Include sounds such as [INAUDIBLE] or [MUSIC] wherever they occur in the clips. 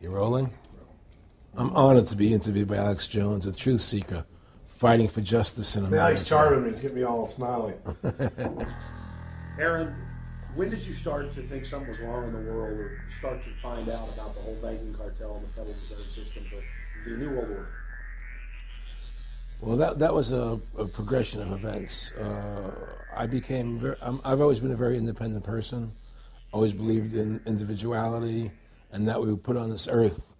You rolling? I'm honored to be interviewed by Alex Jones, a truth seeker, fighting for justice in Now America. he's charming me. He's getting me all smiling. [LAUGHS] Aaron, when did you start to think something was wrong in the world or start to find out about the whole banking cartel and the Federal Reserve System, the, the New World Order? Well, that that was a, a progression of events. Uh, I became. Very, I'm, I've always been a very independent person. Always believed in individuality, and that we were put on this earth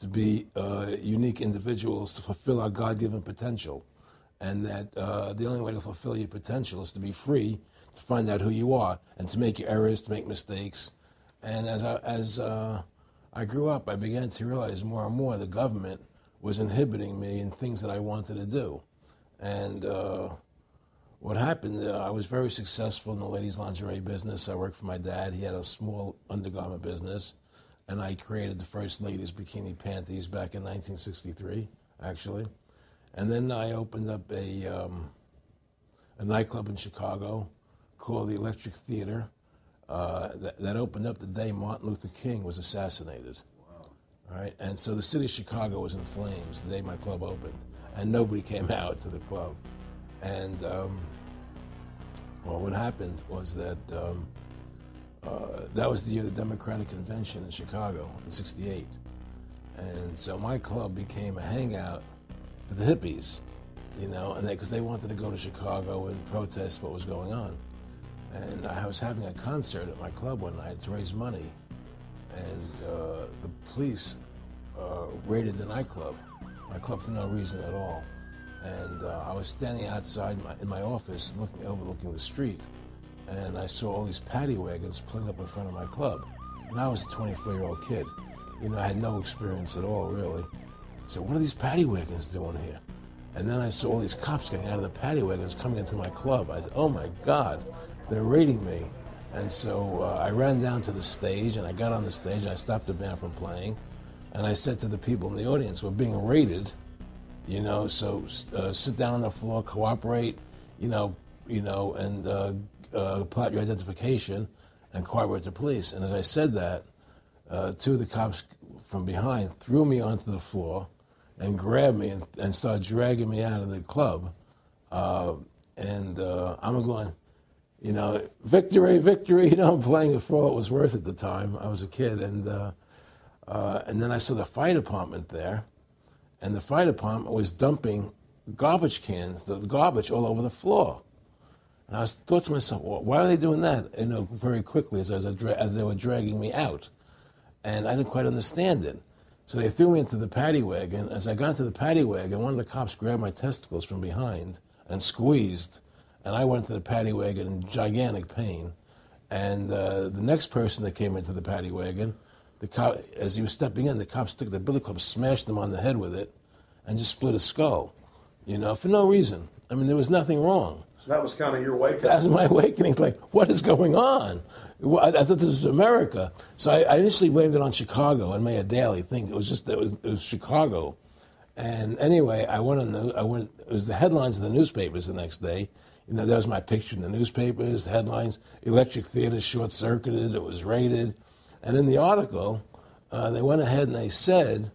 to be uh, unique individuals to fulfill our God-given potential, and that uh, the only way to fulfill your potential is to be free, to find out who you are, and to make your errors, to make mistakes. And as I, as uh, I grew up, I began to realize more and more the government was inhibiting me in things that I wanted to do. And uh, what happened, uh, I was very successful in the ladies' lingerie business. I worked for my dad. He had a small undergarment business. And I created the first ladies' bikini panties back in 1963, actually. And then I opened up a, um, a nightclub in Chicago called the Electric Theater uh, that, that opened up the day Martin Luther King was assassinated. All right, and so the city of Chicago was in flames the day my club opened, and nobody came out to the club. And um, well, what happened was that um, uh, that was the year the Democratic Convention in Chicago in '68, and so my club became a hangout for the hippies, you know, and because they, wanted to go to Chicago and protest what was going on. And I was having a concert at my club one night to raise money, and uh, the police uh, raided the nightclub, my club for no reason at all. And uh, I was standing outside my, in my office, looking overlooking the street, and I saw all these paddy wagons pulling up in front of my club. And I was a 24-year-old kid, you know, I had no experience at all, really. So what are these paddy wagons doing here? And then I saw all these cops getting out of the paddy wagons coming into my club. I said, "Oh my God, they're raiding me!" And so uh, I ran down to the stage, and I got on the stage. I stopped the band from playing, and I said to the people in the audience, "We're being raided, you know. So uh, sit down on the floor, cooperate, you know, you know, and uh, uh, plot your identification, and cooperate with the police." And as I said that, uh, two of the cops from behind threw me onto the floor and grabbed me and, and started dragging me out of the club. Uh, and uh, I'm going, you know, victory, victory. [LAUGHS] You know, I'm playing it for all it was worth at the time. I was a kid, and uh, uh, and then I saw the fire department there, and the fire department was dumping garbage cans, the garbage all over the floor. And I was thought to myself, well, why are they doing that? You know, very quickly as, dra- as they were dragging me out, and I didn't quite understand it. So they threw me into the paddy wagon. As I got into the paddy wagon, one of the cops grabbed my testicles from behind and squeezed, and I went into the paddy wagon in gigantic pain. And uh, the next person that came into the paddy wagon, the cop, as he was stepping in, the cops took the billy club, smashed him on the head with it, and just split his skull. You know, for no reason. I mean, there was nothing wrong. That was kind of your wake That was my awakening. Like, what is going on? I, thought this was America. So I, I initially blamed it on Chicago and made a daily thing. It was just it was it was Chicago. And anyway, I went on the I went. It was the headlines of the newspapers the next day. You know, there was my picture in the newspapers. The headlines: Electric Theater short circuited. It was raided. And in the article, uh, they went ahead and they said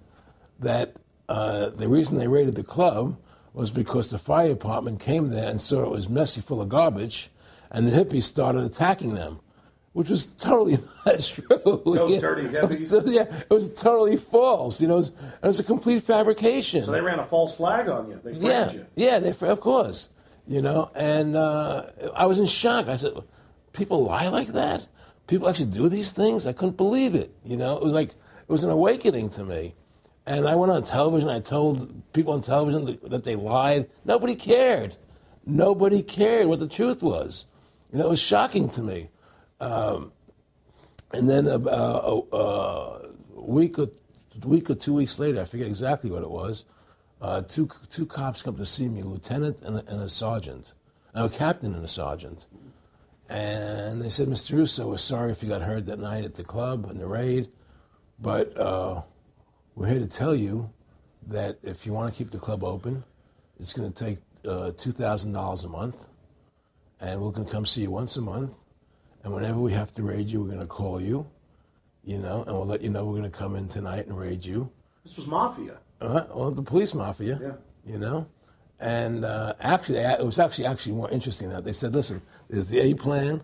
that uh, the reason they raided the club was because the fire department came there and saw it was messy, full of garbage, and the hippies started attacking them, which was totally [LAUGHS] not true. Those Yeah. dirty It was- hippies? yeah, it was totally false. You know, it was, it was a complete fabrication. So they ran a false flag on you. They framed yeah, you. yeah, they, of course. You know, and uh, I was in shock. I said, "People lie like that? People actually do these things?" I couldn't believe it. You know, it was like it was an awakening to me. And I went on television. I told people on television that, they lied. Nobody cared. Nobody cared what the truth was. You know, it was shocking to me. Um, and then uh, uh, uh, a week or week or two weeks later, I forget exactly what it was. Uh, two two cops come to see me, a lieutenant and a, and a sergeant, no, a captain and a sergeant, and they said, "Mr. Russo, we're sorry if you got hurt that night at the club in the raid, but uh, we're here to tell you that if you want to keep the club open, it's going to take uh, two thousand dollars a month, and we're going to come see you once a month, and whenever we have to raid you, we're going to call you, you know, and we'll let you know we're going to come in tonight and raid you. This was mafia. Uh, well, the police mafia, Yeah. you know. And uh, actually, it was actually actually more interesting that they said, listen, there's the A plan,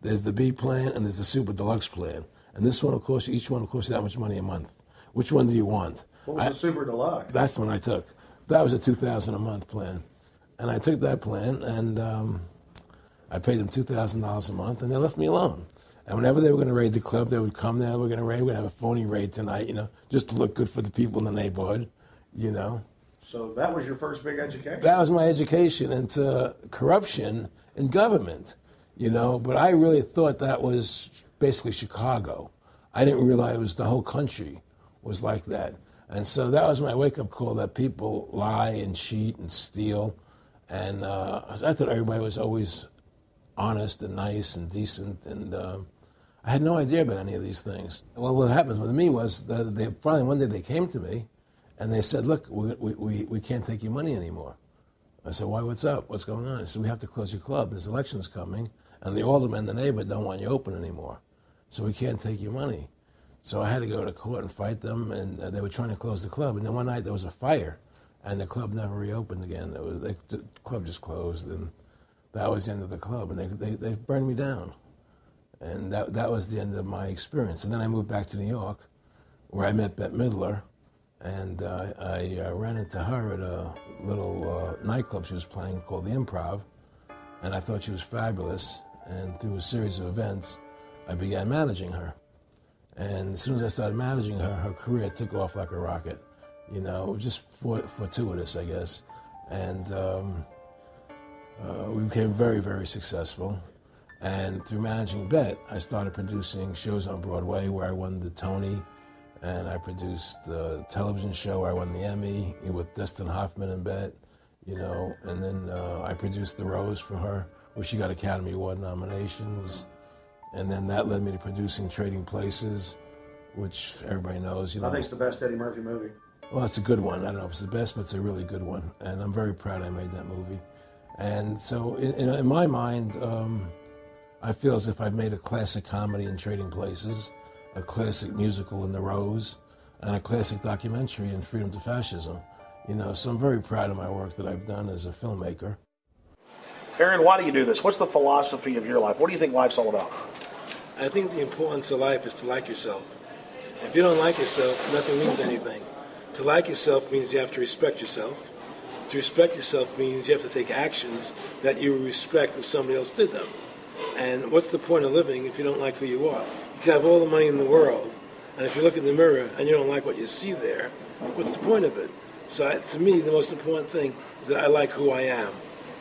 there's the B plan, and there's the super deluxe plan. And this one will cost you, each one will cost you that much money a month. Which one do you want? What was I- the super deluxe? that's the one I took. That was a two thousand a month plan, and I took that plan and um, I paid them two thousand dollars a month, and they left me alone. And whenever they were going to raid the club, they would come there. We're going to raid. We're going to have a phony raid tonight, you know, just to look good for the people in the neighborhood, you know. so that was your first big education. That was my education into corruption in government, you know. But I really thought that was basically Chicago. I didn't realize it was the whole country was like that. And so that was my wake up call that people lie and cheat and steal. And uh, I thought everybody was always honest and nice and decent. And um, I had no idea about any of these things. Well, what happened with me was that they finally one day they came to me and they said, Look, we, we, we, can't take your money anymore. I said, Why, what's up? What's going on? He said, We have to close your club. There's elections coming, and the aldermen in the neighborhood don't want you open anymore. So we can't take your money. So I had to go to court and fight them, and uh, they were trying to close the club. And then one night there was a fire, and the club never reopened again. It was, they, the club just closed, and that was the end of the club. And they, they, they burned me down. And that, that was the end of my experience. And then I moved back to New York, where I met Bette Midler, and uh, I uh, ran into her at a little uh, nightclub she was playing called the Improv, and I thought she was fabulous. And through a series of events, I began managing her. And as soon as I started managing her, her career took off like a rocket. You know, just for, fortuitous, I guess. And um, uh, we became very, very successful. And through managing Bette, I started producing shows on Broadway where I won the Tony, and I produced a television show where I won the Emmy with Dustin Hoffman and Bette, you know. And then uh, I produced The Rose for her, where she got Academy Award nominations. And then that led me to producing Trading Places, which everybody knows, you know. I think it's the best Eddie Murphy movie. Well, it's a good one. I don't know if it's the best, but it's a really good one. And I'm very proud I made that movie. And so, in, in, in my mind, um, I feel as if I've made a classic comedy in Trading Places, a classic musical in The Rose, and a classic documentary in Freedom to Fascism. You know, so I'm very proud of my work that I've done as a filmmaker. Aaron, why do you do this? What's the philosophy of your life? What do you think life's all about? I think the importance of life is to like yourself. If you don't like yourself, nothing means anything. To like yourself means you have to respect yourself. To respect yourself means you have to take actions that you respect if somebody else did them. And what's the point of living if you don't like who you are? You can have all the money in the world, and if you look in the mirror and you don't like what you see there, what's the point of it? So I, to me, the most important thing is that I like who I am,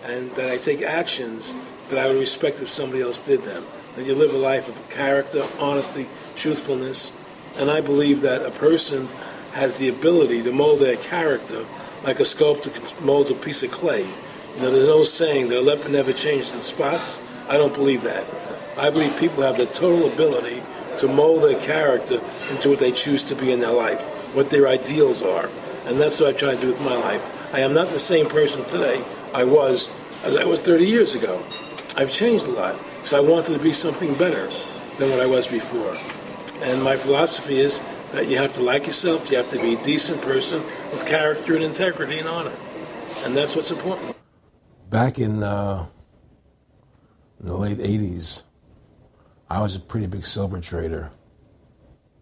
and that I take actions that I would respect if somebody else did them. That you live a life of character, honesty, truthfulness, and I believe that a person has the ability to mold their character like a sculptor can mold a piece of clay. You know, there's no saying that a leopard never changes its spots. I don't believe that. I believe people have the total ability to mold their character into what they choose to be in their life, what their ideals are. And that's what I try to do with my life. I am not the same person today I was as I was 30 years ago. I've changed a lot because I wanted to be something better than what I was before. And my philosophy is that you have to like yourself, you have to be a decent person with character and integrity and honor. And that's what's important. Back in, uh, in the late 80s, I was a pretty big silver trader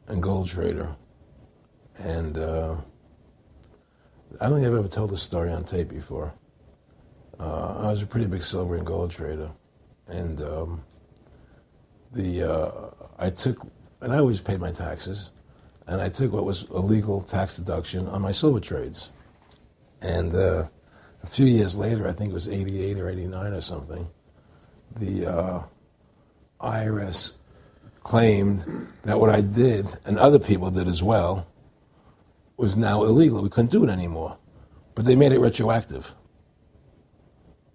and gold trader. And uh, I don't think I've ever told this story on tape before. Uh, I was a pretty big silver and gold trader. And um, the uh, I took, and I always paid my taxes, and I took what was a legal tax deduction on my silver trades. And uh, a few years later, I think it was 88 or 89 or something, the uh, IRS claimed that what I did, and other people did as well, was now illegal. We couldn't do it anymore. But they made it retroactive.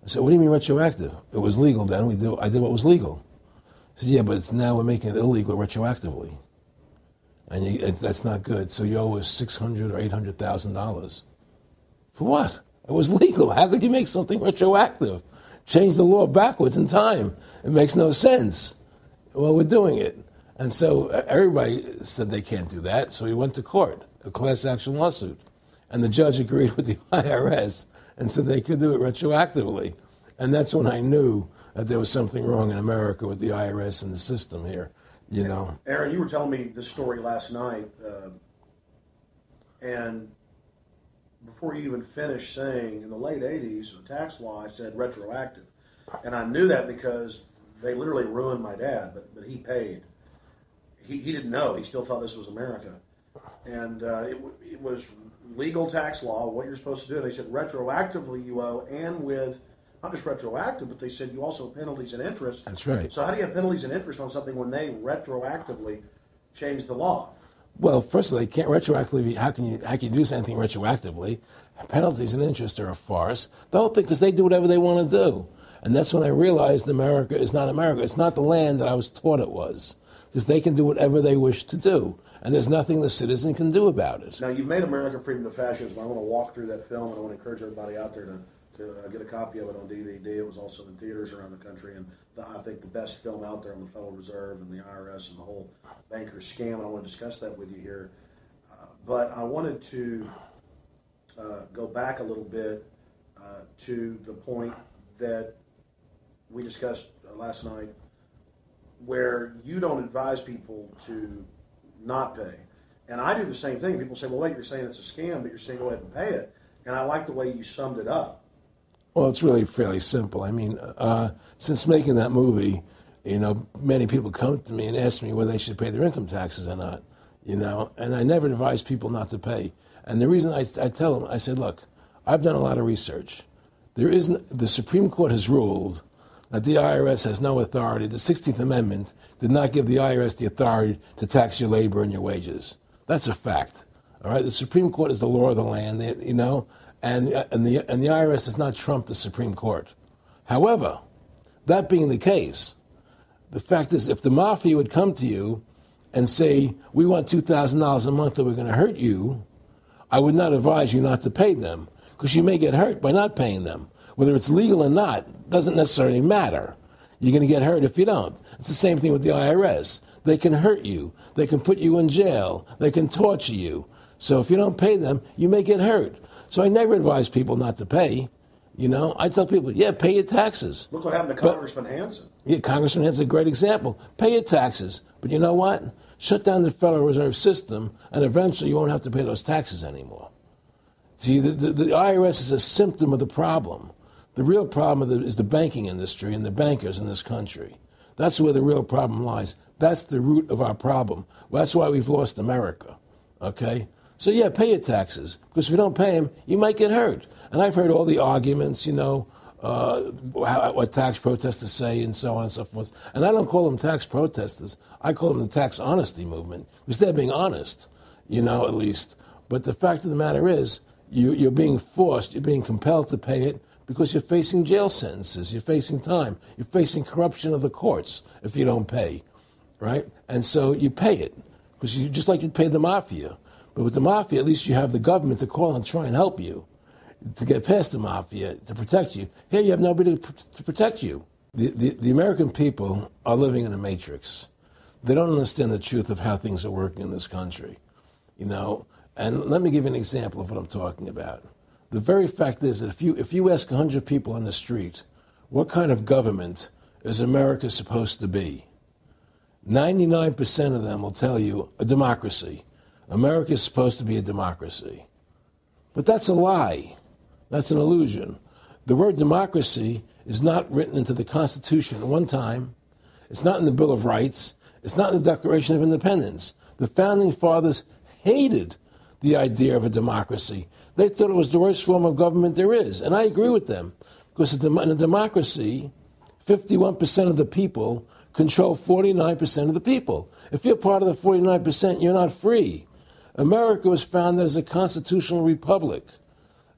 I said, what do you mean retroactive? It was legal then. We did, I did what was legal. I said, yeah, but it's now we're making it illegal retroactively. And you, it's, that's not good. So you owe us $600 or $800,000. For what? It was legal. How could you make something retroactive? Change the law backwards in time. It makes no sense. Well, we're doing it. And so everybody said they can't do that. So he went to court, a class action lawsuit. And the judge agreed with the [LAUGHS] IRS and said they could do it retroactively. And that's when I knew that there was something wrong in America with the IRS and the system here. You know, Aaron, you were telling me this story last night, uh, and before you even finished saying in the late '80s, the tax law, I said retroactive, and I knew that because they literally ruined my dad, but but he paid. He, he didn't know. He still thought this was America, and uh, it, it was legal tax law. What you're supposed to do? They said retroactively you owe, and with not just retroactive, but they said you also have penalties and interest. That's right. So how do you have penalties and interest on something when they retroactively change the law? Well, first of all, they can't retroactively. How can you how can you do anything retroactively? Penalties and interest are a farce. The whole thing because they do whatever they want to do, and that's when I realized America is not America. It's not the land that I was taught it was, because they can do whatever they wish to do, and there's nothing the citizen can do about it. Now you've made America Freedom to Fascism. I want to walk through that film, and I want to encourage everybody out there to, to uh, get a copy of it on DVD. It was also in theaters around the country, and the, I think the best film out there on the Federal Reserve and the IRS and the whole banker scam. And I want to discuss that with you here. Uh, but I wanted to uh, go back a little bit uh, to the point that we discussed uh, last night, where you don't advise people to not pay. And I do the same thing. People say, well, wait, you're saying it's a scam, but you're saying go ahead and pay it. And I like the way you summed it up. Well, it's really fairly simple. I mean, uh, since making that movie, you know, many people come to me and ask me whether they should pay their income taxes or not. You know, and I never advise people not to pay. And the reason I, I tell them, I said, look, I've done a lot of research. There isn't the Supreme Court has ruled that the IRS has no authority. The 16th Amendment did not give the IRS the authority to tax your labor and your wages. That's a fact. All right, the Supreme Court is the law of the land. You know, and uh, and the and the IRS does not trump the Supreme Court. However, that being the case, the fact is, if the mafia would come to you and say, "We want two thousand dollars a month, or we're going to hurt you," I would not advise you not to pay them because you may get hurt by not paying them. Whether it's legal or not doesn't necessarily matter. You're going to get hurt if you don't. It's the same thing with the IRS. They can hurt you. They can put you in jail. They can torture you. So if you don't pay them, you may get hurt. So I never advise people not to pay. You know, I tell people, yeah, pay your taxes. Look what happened to But- Congressman Hansen. Yeah, Congressman, that's a great example. Pay your taxes. But you know what? Shut down the Federal Reserve System, and eventually you won't have to pay those taxes anymore. See, the, the, the IRS is a symptom of the problem. The real problem is the banking industry and the bankers in this country. That's where the real problem lies. That's the root of our problem. That's why we've lost America. Okay? So, yeah, pay your taxes. Because if you don't pay them, you might get hurt. And I've heard all the arguments, you know, uh, how, what tax protesters say and so on and so forth. And I don't call them tax protesters. I call them the tax honesty movement because they're being honest, you know, at least. But the fact of the matter is, you, you're being forced, you're being compelled to pay it because you're facing jail sentences, you're facing time, you're facing corruption of the courts if you don't pay, right? And so you pay it because you just like you'd pay the mafia. But with the mafia, at least you have the government to call and try and help you to get past the mafia, to protect you. Here you have nobody to, to protect you. The, the, the American people are living in a matrix. They don't understand the truth of how things are working in this country. You know, and let me give you an example of what I'm talking about. The very fact is that if you, if you ask 100 people on the street, what kind of government is America supposed to be? 99% of them will tell you a democracy. America is supposed to be a democracy. But that's a lie. That's an illusion. The word democracy is not written into the Constitution at one time. It's not in the Bill of Rights. It's not in the Declaration of Independence. The founding fathers hated the idea of a democracy. They thought it was the worst form of government there is. And I agree with them. Because in a democracy, 51% of the people control 49% of the people. If you're part of the 49%, you're not free. America was founded as a constitutional republic.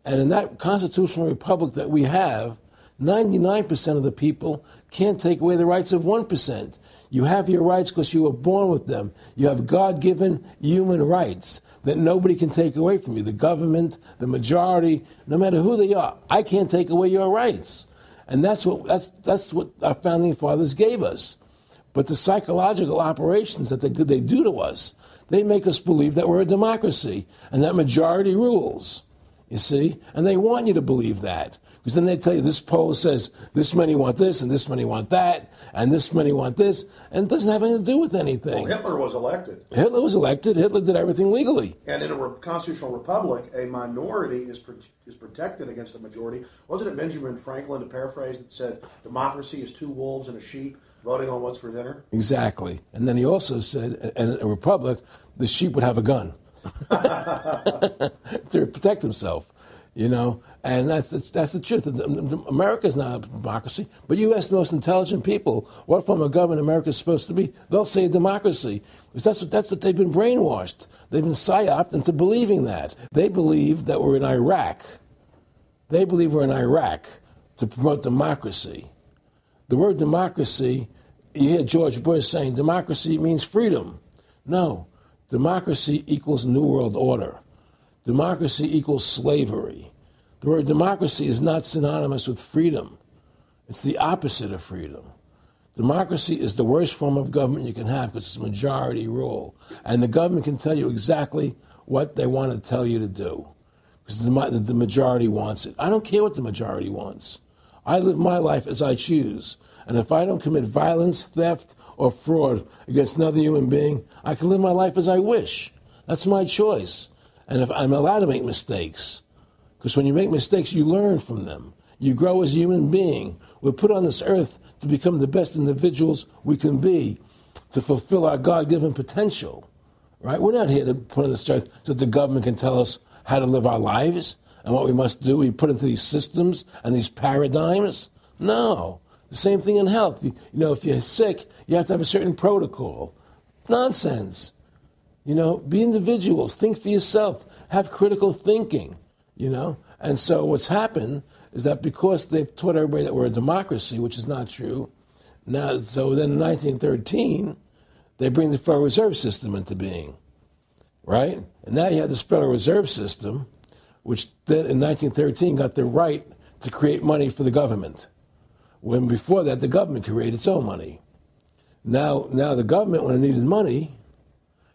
And in that constitutional republic that we have, 99% of the people can't take away the rights of 1%. You have your rights because you were born with them. You have God given human rights that nobody can take away from you. The government, the majority, no matter who they are, I can't take away your rights. And that's what, that's, that's what our founding fathers gave us. But the psychological operations that they, they do to us, they make us believe that we're a democracy and that majority rules. You see? And they want you to believe that. Because then they tell you this poll says this many want this and this many want that and this many want this, and it doesn't have anything to do with anything. Well, Hitler was elected. Hitler was elected. Hitler did everything legally. And in a re- constitutional republic, a minority is pro- is protected against a majority. Wasn't it Benjamin Franklin, to paraphrase, that said democracy is two wolves and a sheep voting on what's for dinner? Exactly. And then he also said, in a republic, the sheep would have a gun [LAUGHS] [LAUGHS] to protect himself. You know, and that's that's, that's the truth. America is not a democracy, but you ask the most intelligent people what form of government America is supposed to be, they'll say democracy, because that's what that's what they've been brainwashed. They've been psyoped into believing that. They believe that we're in Iraq. They believe we're in Iraq to promote democracy. The word democracy, you hear George Bush saying democracy means freedom. No, democracy equals New World Order. Democracy equals slavery. The word democracy is not synonymous with freedom. It's the opposite of freedom. Democracy is the worst form of government you can have because it's majority rule. And the government can tell you exactly what they want to tell you to do because the, the majority wants it. I don't care what the majority wants. I live my life as I choose. And if I don't commit violence, theft, or fraud against another human being, I can live my life as I wish. That's my choice. And if I'm allowed to make mistakes, because when you make mistakes, you learn from them. You grow as a human being. We're put on this earth to become the best individuals we can be, to fulfill our God given potential. Right? We're not here to put on this earth so that the government can tell us how to live our lives and what we must do. We put into these systems and these paradigms. No. The same thing in health. You, you know, if you're sick, you have to have a certain protocol. Nonsense. You know, be individuals, think for yourself, have critical thinking, you know. And so what's happened is that because they've taught everybody that we're a democracy, which is not true, now, so then in 1913, they bring the Federal Reserve System into being, right? And now you have this Federal Reserve System, which then in 1913 got the right to create money for the government, when before that the government created its own money. Now, now the government, when it needed money,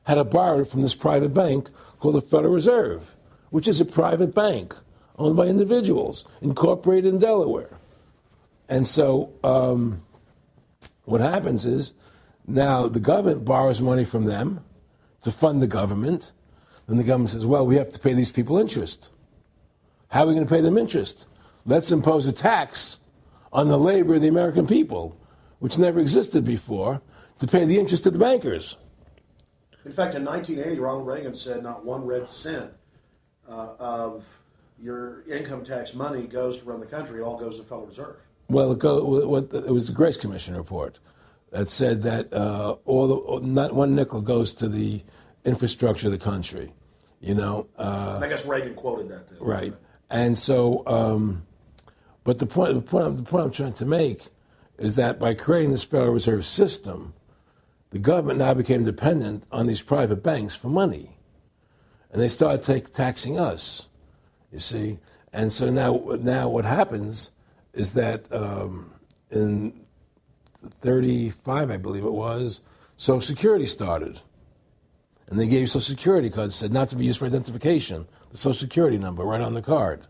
had to borrow from this private bank called the Federal Reserve, which is a private bank owned by individuals, incorporated in Delaware. And so um, what happens is now the government borrows money from them to fund the government. Then the government says, well, we have to pay these people interest. How are we going to pay them interest? Let's impose a tax on the labor of the American people, which never existed before, to pay the interest to the bankers. In fact, in 1980, Ronald Reagan said not one red cent uh, of your income tax money goes to run the country. It all goes to the Federal Reserve. Well, it, go, it was the Grace Commission report that said that uh, all the, not one nickel goes to the infrastructure of the country. You know. Uh, I guess Reagan quoted that. Right. And so, um, but the point, the point, the point I'm trying to make is that by creating this Federal Reserve System, the government now became dependent on these private banks for money. And they started take, taxing us, you see. And so now, now what happens is that um, in 35, I believe it was, Social Security started. And they gave you Social Security cards, said not to be used for identification, the Social Security number right on the card,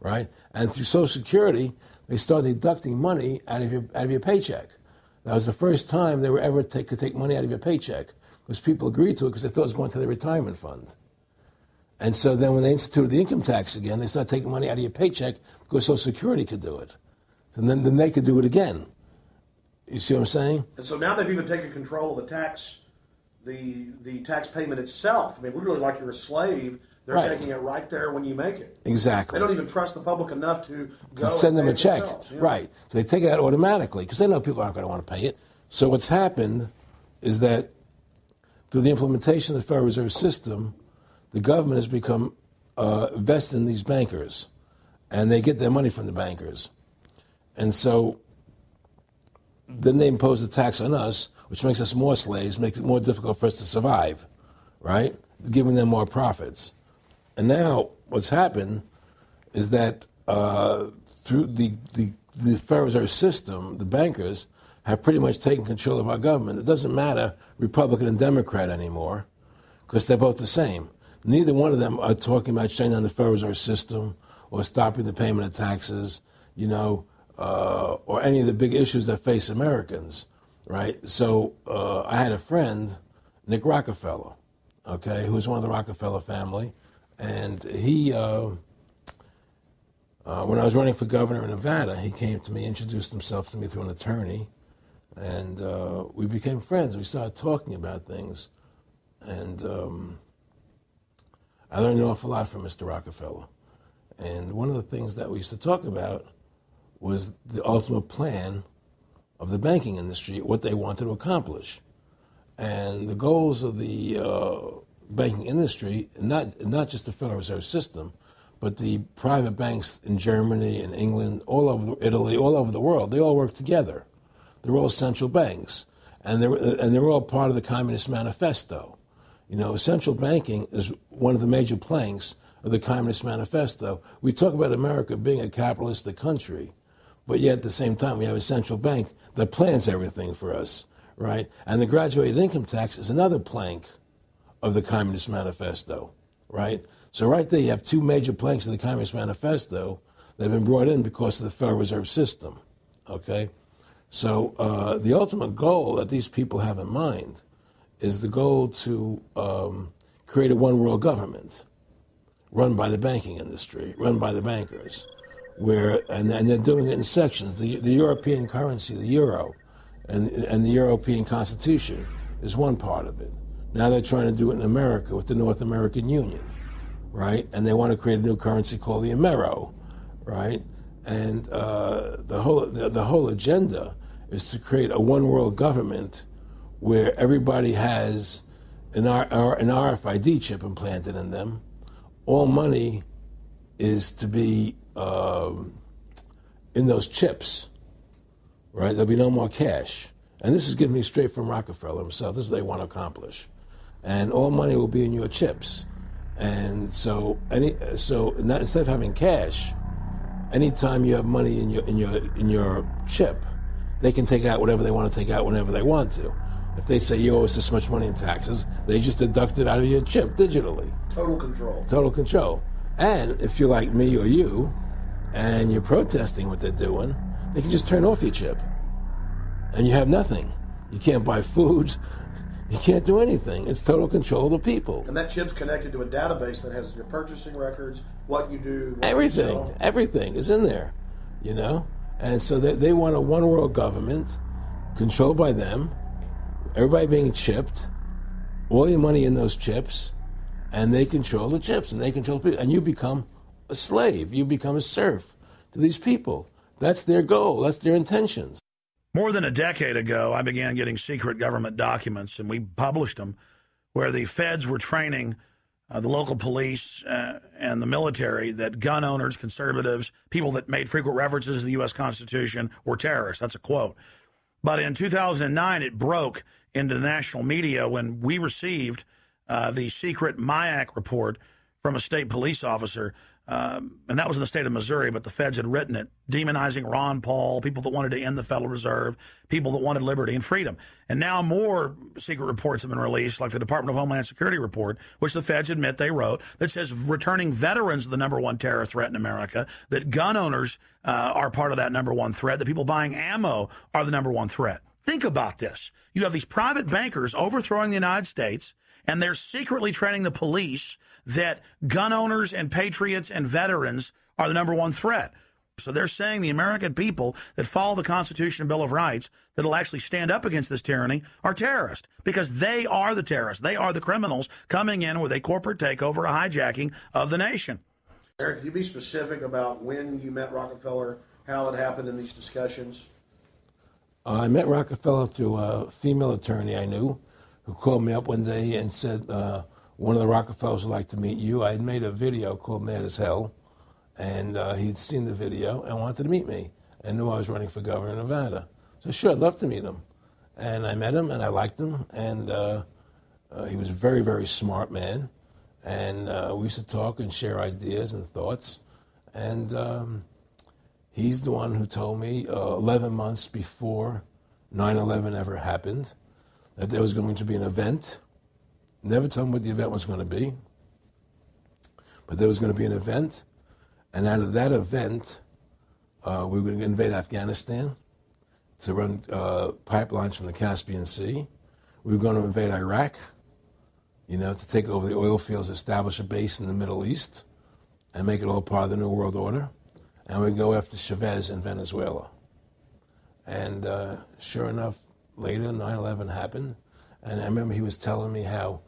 right? And through Social Security, they started deducting money out of your, out of your paycheck. That was the first time they were ever take, could take money out of your paycheck because people agreed to it because they thought it was going to their retirement fund. And so then when they instituted the income tax again, they started taking money out of your paycheck because Social Security could do it. And then, then they could do it again. You see what I'm saying? And so now they've even taken control of the tax, the the tax payment itself. I mean, literally like you're a slave. They're right. taking it right there when you make it. Exactly. They don't even trust the public enough to, to send them a check. Right. So they take it out automatically because they know people aren't going to want to pay it. So what's happened is that through the implementation of the Federal Reserve System, the government has become uh, vested in these bankers, and they get their money from the bankers. And so then they impose a tax on us, which makes us more slaves, makes it more difficult for us to survive, right? Giving them more profits. And now what's happened is that uh, through the, the, the Federal System, the bankers have pretty much taken control of our government. It doesn't matter Republican and Democrat anymore because they're both the same. Neither one of them are talking about shutting down the Federal Reserve System or stopping the payment of taxes, you know, uh, or any of the big issues that face Americans, right? So uh, I had a friend, Nick Rockefeller, okay, who was one of the Rockefeller family, and he. Uh, uh, when I was running for governor in Nevada, he came to me, introduced himself to me through an attorney, and uh, we became friends. We started talking about things, and um, I learned an awful lot from Mr. Rockefeller. And one of the things that we used to talk about was the ultimate plan of the banking industry, what they wanted to accomplish. And the goals of the uh, banking industry, not, not just the Federal Reserve System, but the private banks in Germany and England, all over Italy, all over the world, they all work together. They're all central banks, and they're, and they're all part of the Communist Manifesto. You know, central banking is one of the major planks of the Communist Manifesto. We talk about America being a capitalistic country, but yet at the same time, we have a central bank that plans everything for us, right? And the graduated income tax is another plank of the Communist Manifesto, right? So, right there, you have two major planks of the Communist Manifesto that have been brought in because of the Federal Reserve System, okay? So, uh, the ultimate goal that these people have in mind is the goal to um, create a one world government run by the banking industry, run by the bankers, where and, and they're doing it in sections. The, the European currency, the euro, and, and the European Constitution is one part of it. Now they're trying to do it in America with the North American Union, right? And they want to create a new currency called the Amero, right? And uh, the whole the, the whole agenda is to create a one world government where everybody has an, R, an RFID chip implanted in them. All money is to be um, in those chips, right? There'll be no more cash. And this is given me straight from Rockefeller himself. This is what they want to accomplish. And all money will be in your chips. And so, any, so not, instead of having cash, anytime you have money in your, in, your, in your chip, they can take out whatever they want to take out whenever they want to. If they say you owe us this much money in taxes, they just deduct it out of your chip digitally. Total control. Total control. And if you're like me or you, and you're protesting what they're doing, they can just turn off your chip. And you have nothing. You can't buy food. You can't do anything. It's total control of the people. And that chip's connected to a database that has your purchasing records, what you do, what everything. You. Everything is in there, you know? And so they, they want a one world government controlled by them everybody being chipped, all your money in those chips, and they control the chips and they control people, and you become a slave. You become a serf to these people. That's their goal. That's their intentions. More than a decade ago, I began getting secret government documents, and we published them, where the feds were training uh, the local police uh, and the military that gun owners, conservatives, people that made frequent references to the U.S. Constitution were terrorists. That's a quote. But in 2009, it broke into the national media when we received uh, the secret MIAC report from a state police officer. Um, and that was in the state of Missouri, but the feds had written it, demonizing Ron Paul, people that wanted to end the Federal Reserve, people that wanted liberty and freedom. And now more secret reports have been released, like the Department of Homeland Security report, which the feds admit they wrote, that says returning veterans are the number one terror threat in America, that gun owners uh, are part of that number one threat, that people buying ammo are the number one threat. Think about this. You have these private bankers overthrowing the United States, and they're secretly training the police that gun owners and patriots and veterans are the number one threat. So they're saying the American people that follow the Constitution and Bill of Rights that'll actually stand up against this tyranny are terrorists because they are the terrorists. They are the criminals coming in with a corporate takeover, a hijacking of the nation. Eric, can you be specific about when you met Rockefeller, how it happened in these discussions? Uh, I met Rockefeller through a female attorney I knew who called me up one day and said, uh, One of the Rockefellers would like to meet you. I had made a video called Mad as Hell, and uh, he'd seen the video and wanted to meet me and knew I was running for governor of Nevada. So, sure, I'd love to meet him. And I met him and I liked him, and uh, uh, he was a very, very smart man. And uh, we used to talk and share ideas and thoughts. And um, He's the one who told me uh, 11 months before 9/11 ever happened. That there was going to be an event. Never told them what the event was going to be, but there was going to be an event, and out of that event, uh, we were going to invade Afghanistan to run uh, pipelines from the Caspian Sea. We were going to invade Iraq, you know, to take over the oil fields, establish a base in the Middle East, and make it all part of the New World Order. And we go after Chavez in Venezuela. And uh, sure enough, later 9/11 happened, and I remember he was telling me how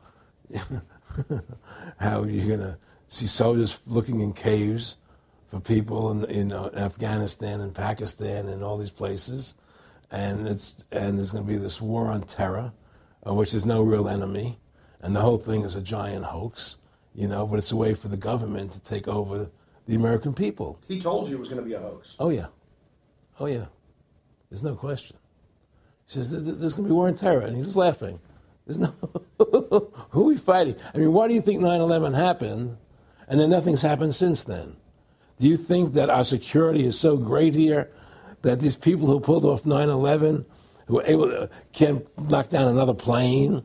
[LAUGHS] how you're gonna see soldiers looking in caves for people in, in uh, Afghanistan and Pakistan and all these places, and it's and there's going to be this war on terror, uh, which is no real enemy, and the whole thing is a giant hoax, you know. But it's a way for the government to take over the American people. He told you it was going to be a hoax. Oh yeah, oh yeah, there's no question. He says there's going to be war on terror, and he's just laughing. There's no [LAUGHS] who are we fighting? I mean, why do you think 9/11 happened, and then nothing's happened since then? Do you think that our security is so great here that these people who pulled off 9/11, who were able to can't knock down another plane?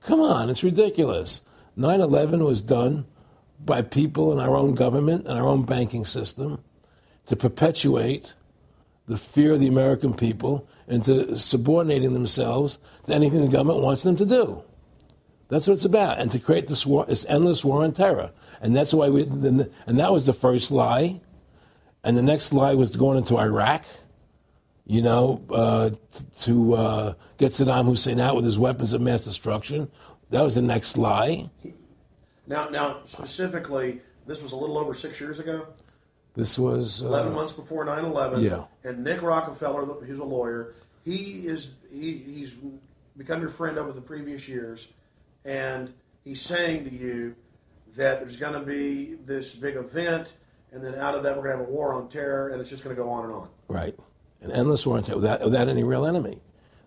Come on, it's ridiculous. 9/11 was done by people in our own government and our own banking system to perpetuate the fear of the American people into subordinating themselves to anything the government wants them to do. That's what it's about, and to create this war, this endless war on terror. And that's why we, and that was the first lie. And the next lie was going into Iraq, you know, uh, to uh, get Saddam Hussein out with his weapons of mass destruction. That was the next lie. Now, now specifically, this was a little over six years ago. This was uh, 11 months before 9/11. Yeah. And Nick Rockefeller, who's a lawyer, he is he, he's become your friend over the previous years, and he's saying to you that there's going to be this big event, and then out of that we're going to have a war on terror, and it's just going to go on and on. right, an endless war on terror without, without any real enemy.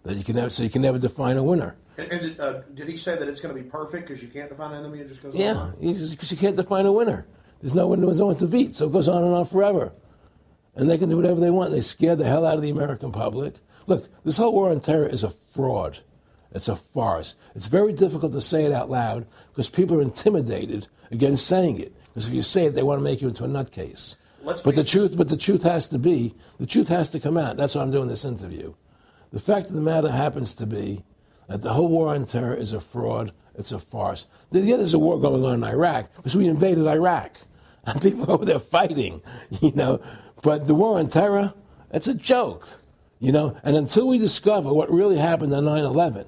That you can never, so you can never define a winner. And, and uh, did he say that it's going to be perfect because you can't define an enemy? It just goes on Yeah, because you can't define a winner. There's no one, there's no one to beat, so it goes on and on forever. And they can do whatever they want. They scare the hell out of the American public. Look, this whole war on terror is a fraud. It's a farce. It's very difficult to say it out loud because people are intimidated against saying it. Because if you say it, they want to make you into a nutcase. Let's but the truth, but the truth has to be, the truth has to come out. That's why I'm doing this interview. The fact of the matter happens to be that the whole war on terror is a fraud. It's a farce. Yeah, there's a war going on in Iraq because we invaded Iraq, [LAUGHS] and people over there fighting, [LAUGHS] you know. But the war on terror, it's a joke, you know. And until we discover what really happened on 9/11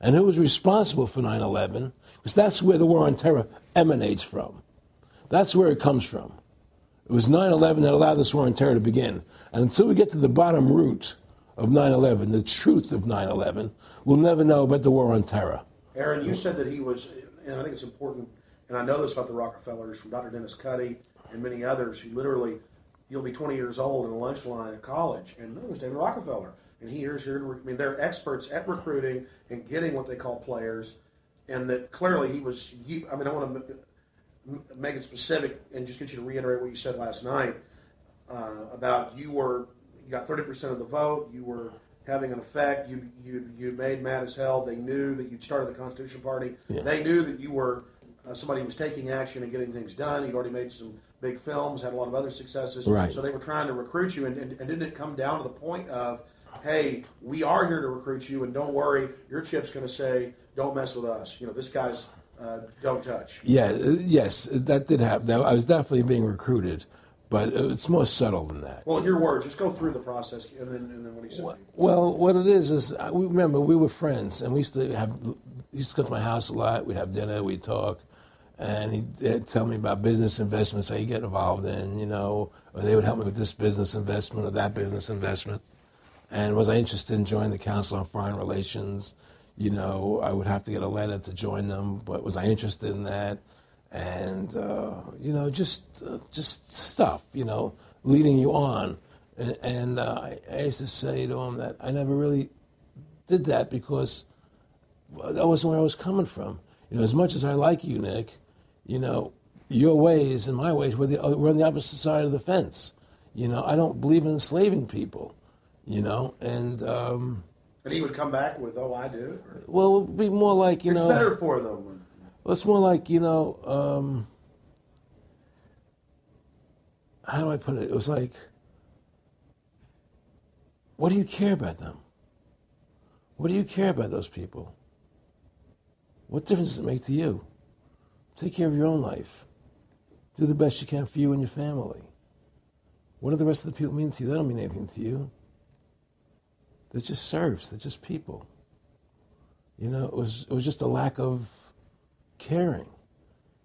and who was responsible for 9/11, because that's where the war on terror emanates from. That's where it comes from. It was 9 11 that allowed this war on terror to begin. And until we get to the bottom root of 9 11, the truth of 9 11, we'll never know about the war on terror. Aaron, you said that he was, and I think it's important, and I know this about the Rockefellers from Dr. Dennis Cuddy and many others who literally, you'll be 20 years old in a lunch line at college, and it was David Rockefeller. And he here's here. I mean, they're experts at recruiting and getting what they call players, and that clearly he was. I mean, I want to make it specific and just get you to reiterate what you said last night uh, about you were you got 30% of the vote. You were having an effect. You you you made mad as hell. They knew that you'd started the Constitution Party. Yeah. They knew that you were uh, somebody who was taking action and getting things done. You'd already made some big films, had a lot of other successes. Right. So they were trying to recruit you, and, and, and didn't it come down to the point of, hey, we are here to recruit you, and don't worry, your chip's going to say, don't mess with us. You know, this guy's uh, don't touch. Yeah, uh, yes, that did happen. I was definitely being recruited, but it's more subtle than that. Well, your words, just go through the process, and then and then what he said. you. Well, what it is is, uh, we remember we were friends, and we used to have, he used to come to my house a lot. We'd have dinner, we'd talk, and he'd, he'd tell me about business investments that he get involved in, you know, or they would help me with this business investment or that business investment. And was I interested in joining the Council on Foreign Relations? You know, I would have to get a letter to join them, but was I interested in that? And uh, you know, just uh, just stuff, you know, leading you on. And, and uh, I, used to say to him that I never really did that because that wasn't where I was coming from. You know, as much as I like you, Nick, you know, your ways and my ways were the, we're on the opposite side of the fence. You know, I don't believe in enslaving people. You know, and um, And he would come back with, "Oh, I do." Or, well, it would be more like you it's know. It's better for them. Well, it's more like you know. Um, how do I put it? It was like, what do you care about them? What do you care about those people? What difference does it make to you? Take care of your own life. Do the best you can for you and your family. What do the rest of the people mean to you? They don't mean anything to you. They're just serfs. They're just people. You know, it was it was just a lack of caring,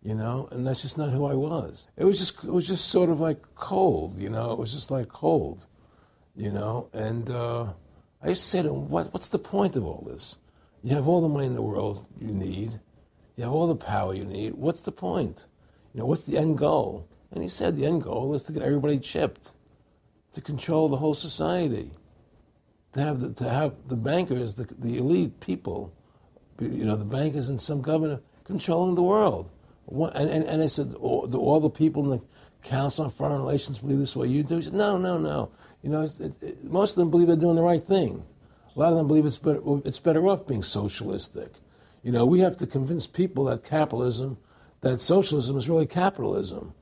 you know, and that's just not who I was. It was just it was just sort of like cold, you know. It was just like cold, you know. And uh, I used to say to him, "What what's the point of all this? You have all the money in the world you need, you have all the power you need. What's the point? You know, what's the end goal?" And he said, "The end goal is to get everybody chipped, to control the whole society." To have the, to have the bankers, the, the elite people, you know, the bankers and some governor controlling the world. And, and, and I said, oh, all, do all the people in the Council on Foreign Relations believe this way you do? He said, no, no, no. You know, it, it, most of them believe they're doing the right thing. A lot of them believe it's better, it's better off being socialistic. You know, we have to convince people that capitalism, that socialism is really capitalism.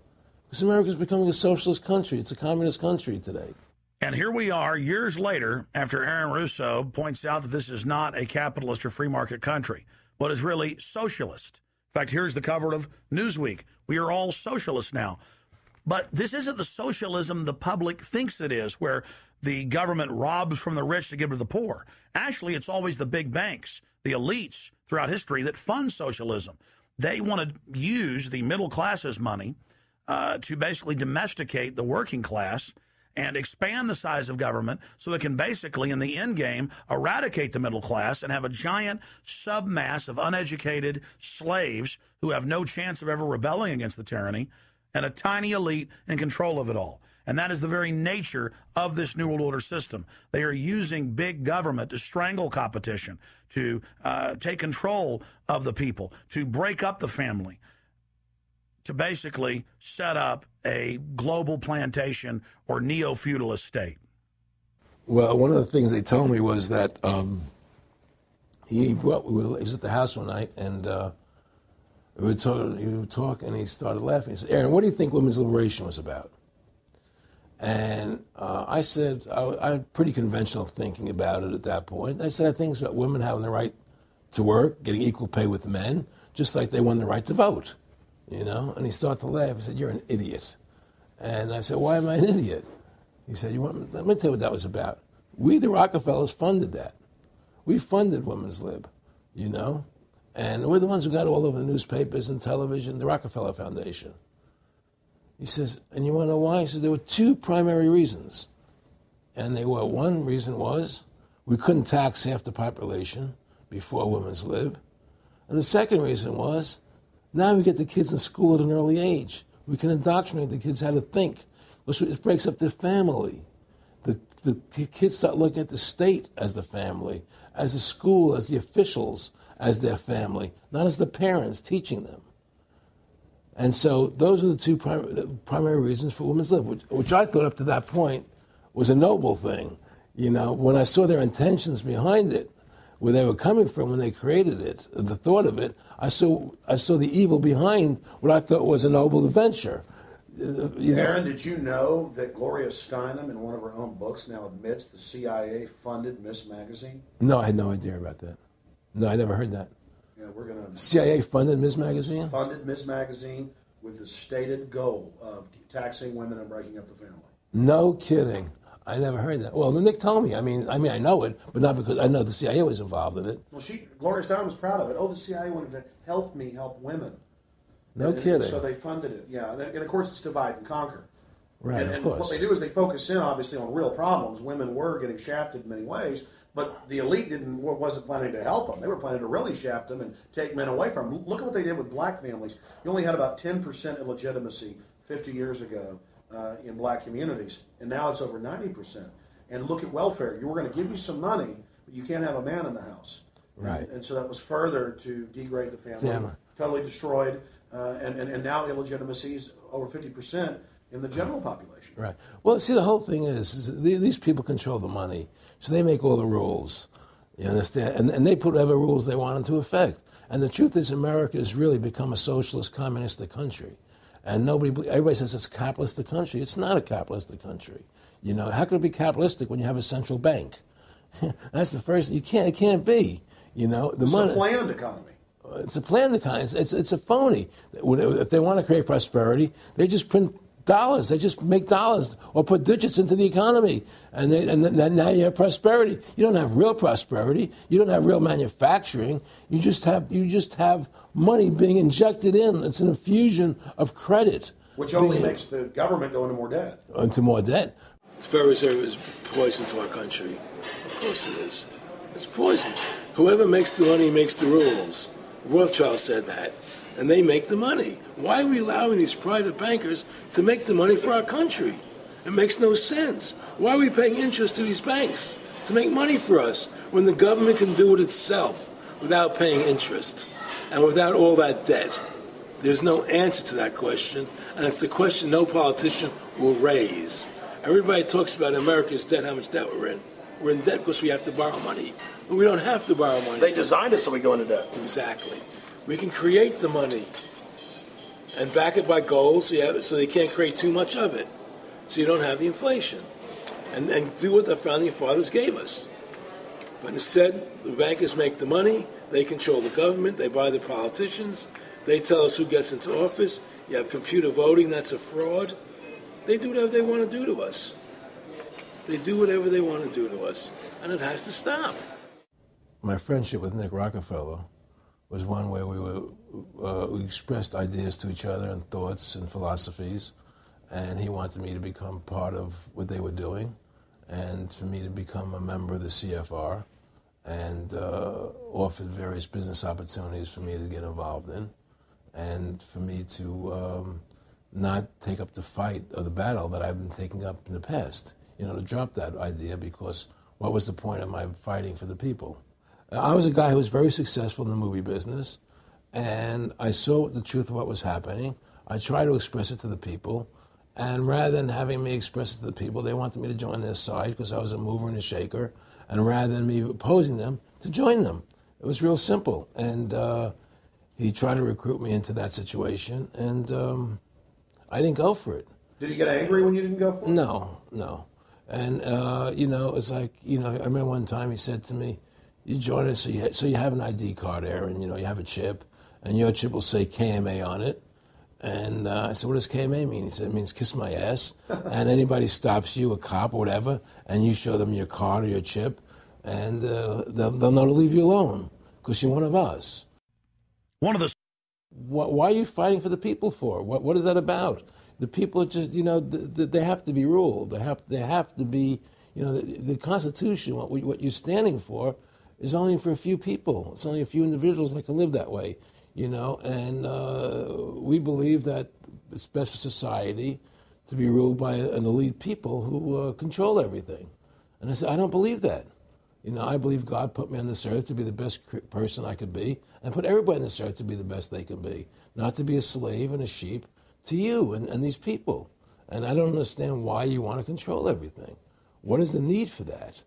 Because America is becoming a socialist country. It's a communist country today. And here we are years later after Aaron Russo points out that this is not a capitalist or free market country, but is really socialist. In fact, here's the cover of Newsweek. We are all socialists now. But this isn't the socialism the public thinks it is, where the government robs from the rich to give to the poor. Actually, it's always the big banks, the elites throughout history that fund socialism. They want to use the middle class's money uh, to basically domesticate the working class and expand the size of government so it can basically, in the end game, eradicate the middle class and have a giant submass of uneducated slaves who have no chance of ever rebelling against the tyranny and a tiny elite in control of it all. And that is the very nature of this New World Order system. They are using big government to strangle competition, to uh, take control of the people, to break up the family, to basically set up a global plantation or neo feudalist state. Well, one of the things they told me was that um, he brought, we were, he was at the house one night and uh, we were talking, he would talk and he started laughing. He said, Aaron, what do you think women's liberation was about? And uh, I said, I, I had pretty conventional thinking about it at that point. I said, I think it's about women having the right to work, getting equal pay with men, just like they won the right to vote, you know? And he started to laugh. He said, You're an idiot. And I said, Why am I an idiot? He said, you want, Let me tell you what that was about. We, the Rockefellers, funded that. We funded Women's Lib, you know? And we're the ones who got all over the newspapers and television, the Rockefeller Foundation. He says, and you want to know why? He says, there were two primary reasons. And they were one reason was we couldn't tax half the population before Women's Lib. And the second reason was now we get the kids in school at an early age. We can indoctrinate the kids how to think. Because It breaks up their family. The, the kids start looking at the state as the family, as the school, as the officials, as their family, not as the parents teaching them. And so those are the two prim- primary reasons for women's lib, which, which I thought up to that point was a noble thing. You know, when I saw their intentions behind it, where they were coming from when they created it, the thought of it, I saw I saw the evil behind what I thought was a noble venture. Uh, you know- Aaron, did you know that Gloria Steinem, in one of her own books, now admits the CIA funded Ms. Magazine? No, I had no idea about that. No, I never heard that. Yeah, we're going to CIA funded Ms. Magazine? funded Ms. Magazine with the stated goal of taxing women and breaking up the family. No kidding. I never heard that. Well, Nick told me. I mean, I mean, I know it, but not because I know the CIA was involved in it. Well, she Gloria Steinem was proud of it. Oh, the CIA wanted to help me help women. No And- kidding. So they funded it. Yeah, and, and of course it's divide and conquer. Right, and, of and course. what they do is they focus in obviously on real problems. Women were getting shafted in many ways, but the elite didn't wasn't planning to help them. They were planning to really shaft them and take men away from them. Look at what they did with black families. You only had about ten percent illegitimacy 50 years ago uh, in black communities, and now it's over 90 percent. And look at welfare. You were going to give you some money, but you can't have a man in the house. Right. And, and so that was further to degrade the family, Family. totally destroyed, uh, and, and and now illegitimacy is over 50 percent in the general population. Right. Well, see, the whole thing is, is these people control the money, so they make all the rules. You understand? And, and they put whatever rules they want into effect. And the truth is, America has really become a socialist, communistic country. And nobody, everybody says it's a capitalistic country. It's not a capitalistic country. You know, how can it be capitalistic when you have a central bank? [LAUGHS] That's the first. You can't. It can't be. You know, the It's money. a planned economy. It's a planned economy. It's, it's, it's a phony. If they want to create prosperity, they just print dollars. They just make dollars or put digits into the economy, and, they, and then now you have prosperity. You don't have real prosperity. You don't have real manufacturing. You just have you just have money being injected in. It's an infusion of credit, Which only being- makes the government go into more debt. into more debt. The Federal Reserve is poison to our country. Of course it is. It's poison. Whoever makes the money makes the rules. Rothschild said that. And they make the money. Why are we allowing these private bankers to make the money for our country? It makes no sense. Why are we paying interest to these banks to make money for us when the government can do it itself without paying interest and without all that debt? There's no answer to that question, and it's the question no politician will raise. Everybody talks about America's debt, how much debt we're in. We're in debt because we have to borrow money. But we don't have to borrow money. They designed it so we go into debt. Exactly. We can create the money and back it by gold so, have, so they can't create too much of it. So you don't have the inflation. And, and do what the founding fathers gave us. But instead, the bankers make the money, they control the government, they buy the politicians, they tell us who gets into office. You have computer voting, that's a fraud. They do whatever they want to do to us. They do whatever they want to do to us. And it has to stop. My friendship with Nick Rockefeller was one where we were uh, we expressed ideas to each other and thoughts and philosophies, and he wanted me to become part of what they were doing, and for me to become a member of the CFR, and uh, offered various business opportunities for me to get involved in, and for me to um, not take up the fight or the battle that I've been taking up in the past. You know, to drop that idea because what was the point of my fighting for the people? I was a guy who was very successful in the movie business, and I saw the truth of what was happening. I tried to express it to the people, and rather than having me express it to the people, they wanted me to join their side because I was a mover and a shaker, and rather than me opposing them, to join them. It was real simple, and uh, he tried to recruit me into that situation, and um, I didn't go for it. Did he get angry when you didn't go for it? No, no. And, uh, you know, it's like, you know, I remember one time he said to me, you join us, so you, so you have an ID card there, and, you know, you have a chip, and your chip will say KMA on it. And uh, I said, what does KMA mean? He said, it means kiss my ass. [LAUGHS] and anybody stops you, a cop or whatever, and you show them your card or your chip, and uh, they'll, they'll know to leave you alone because you're one of us. One of the Why, why are you fighting for the people for? What, what is that about? The people are just, you know, th- th- they have to be ruled. They have, they have to be, you know, the, the Constitution, what, we, what you're standing for, is only for a few people. It's only a few individuals that can live that way, you know, and uh, we believe that it's best for society to be ruled by an elite people who uh, control everything. And I said, I don't believe that. You know, I believe God put me on this earth to be the best person I could be, and put everybody on this earth to be the best they can be, not to be a slave and a sheep to you and, and these people. And I don't understand why you want to control everything. What is the need for that?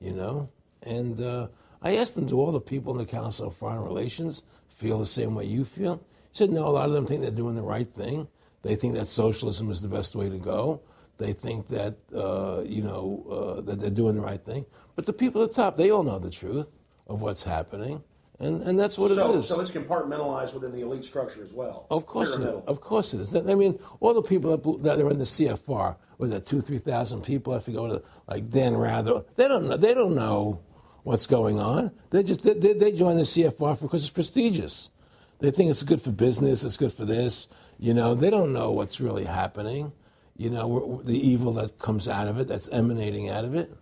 You know? And uh, I asked them, do all the people in the Council of Foreign Relations feel the same way you feel? He said, no, a lot of them think they're doing the right thing. They think that socialism is the best way to go. They think that, uh, you know, uh, that they're doing the right thing. But the people at the top, they all know the truth of what's happening. And, and that's what so, it is. so it's compartmentalized within the elite structure as well. Of course, it is. Of course it is. I mean, all the people that, that are in the CFR was that two, three thousand people. If you go to like Dan Rather, they don't know. They don't know what's going on. They just they, they, join the CFR because it's prestigious. They think it's good for business. It's good for this. You know, they don't know what's really happening. You know, the evil that comes out of it, that's emanating out of it.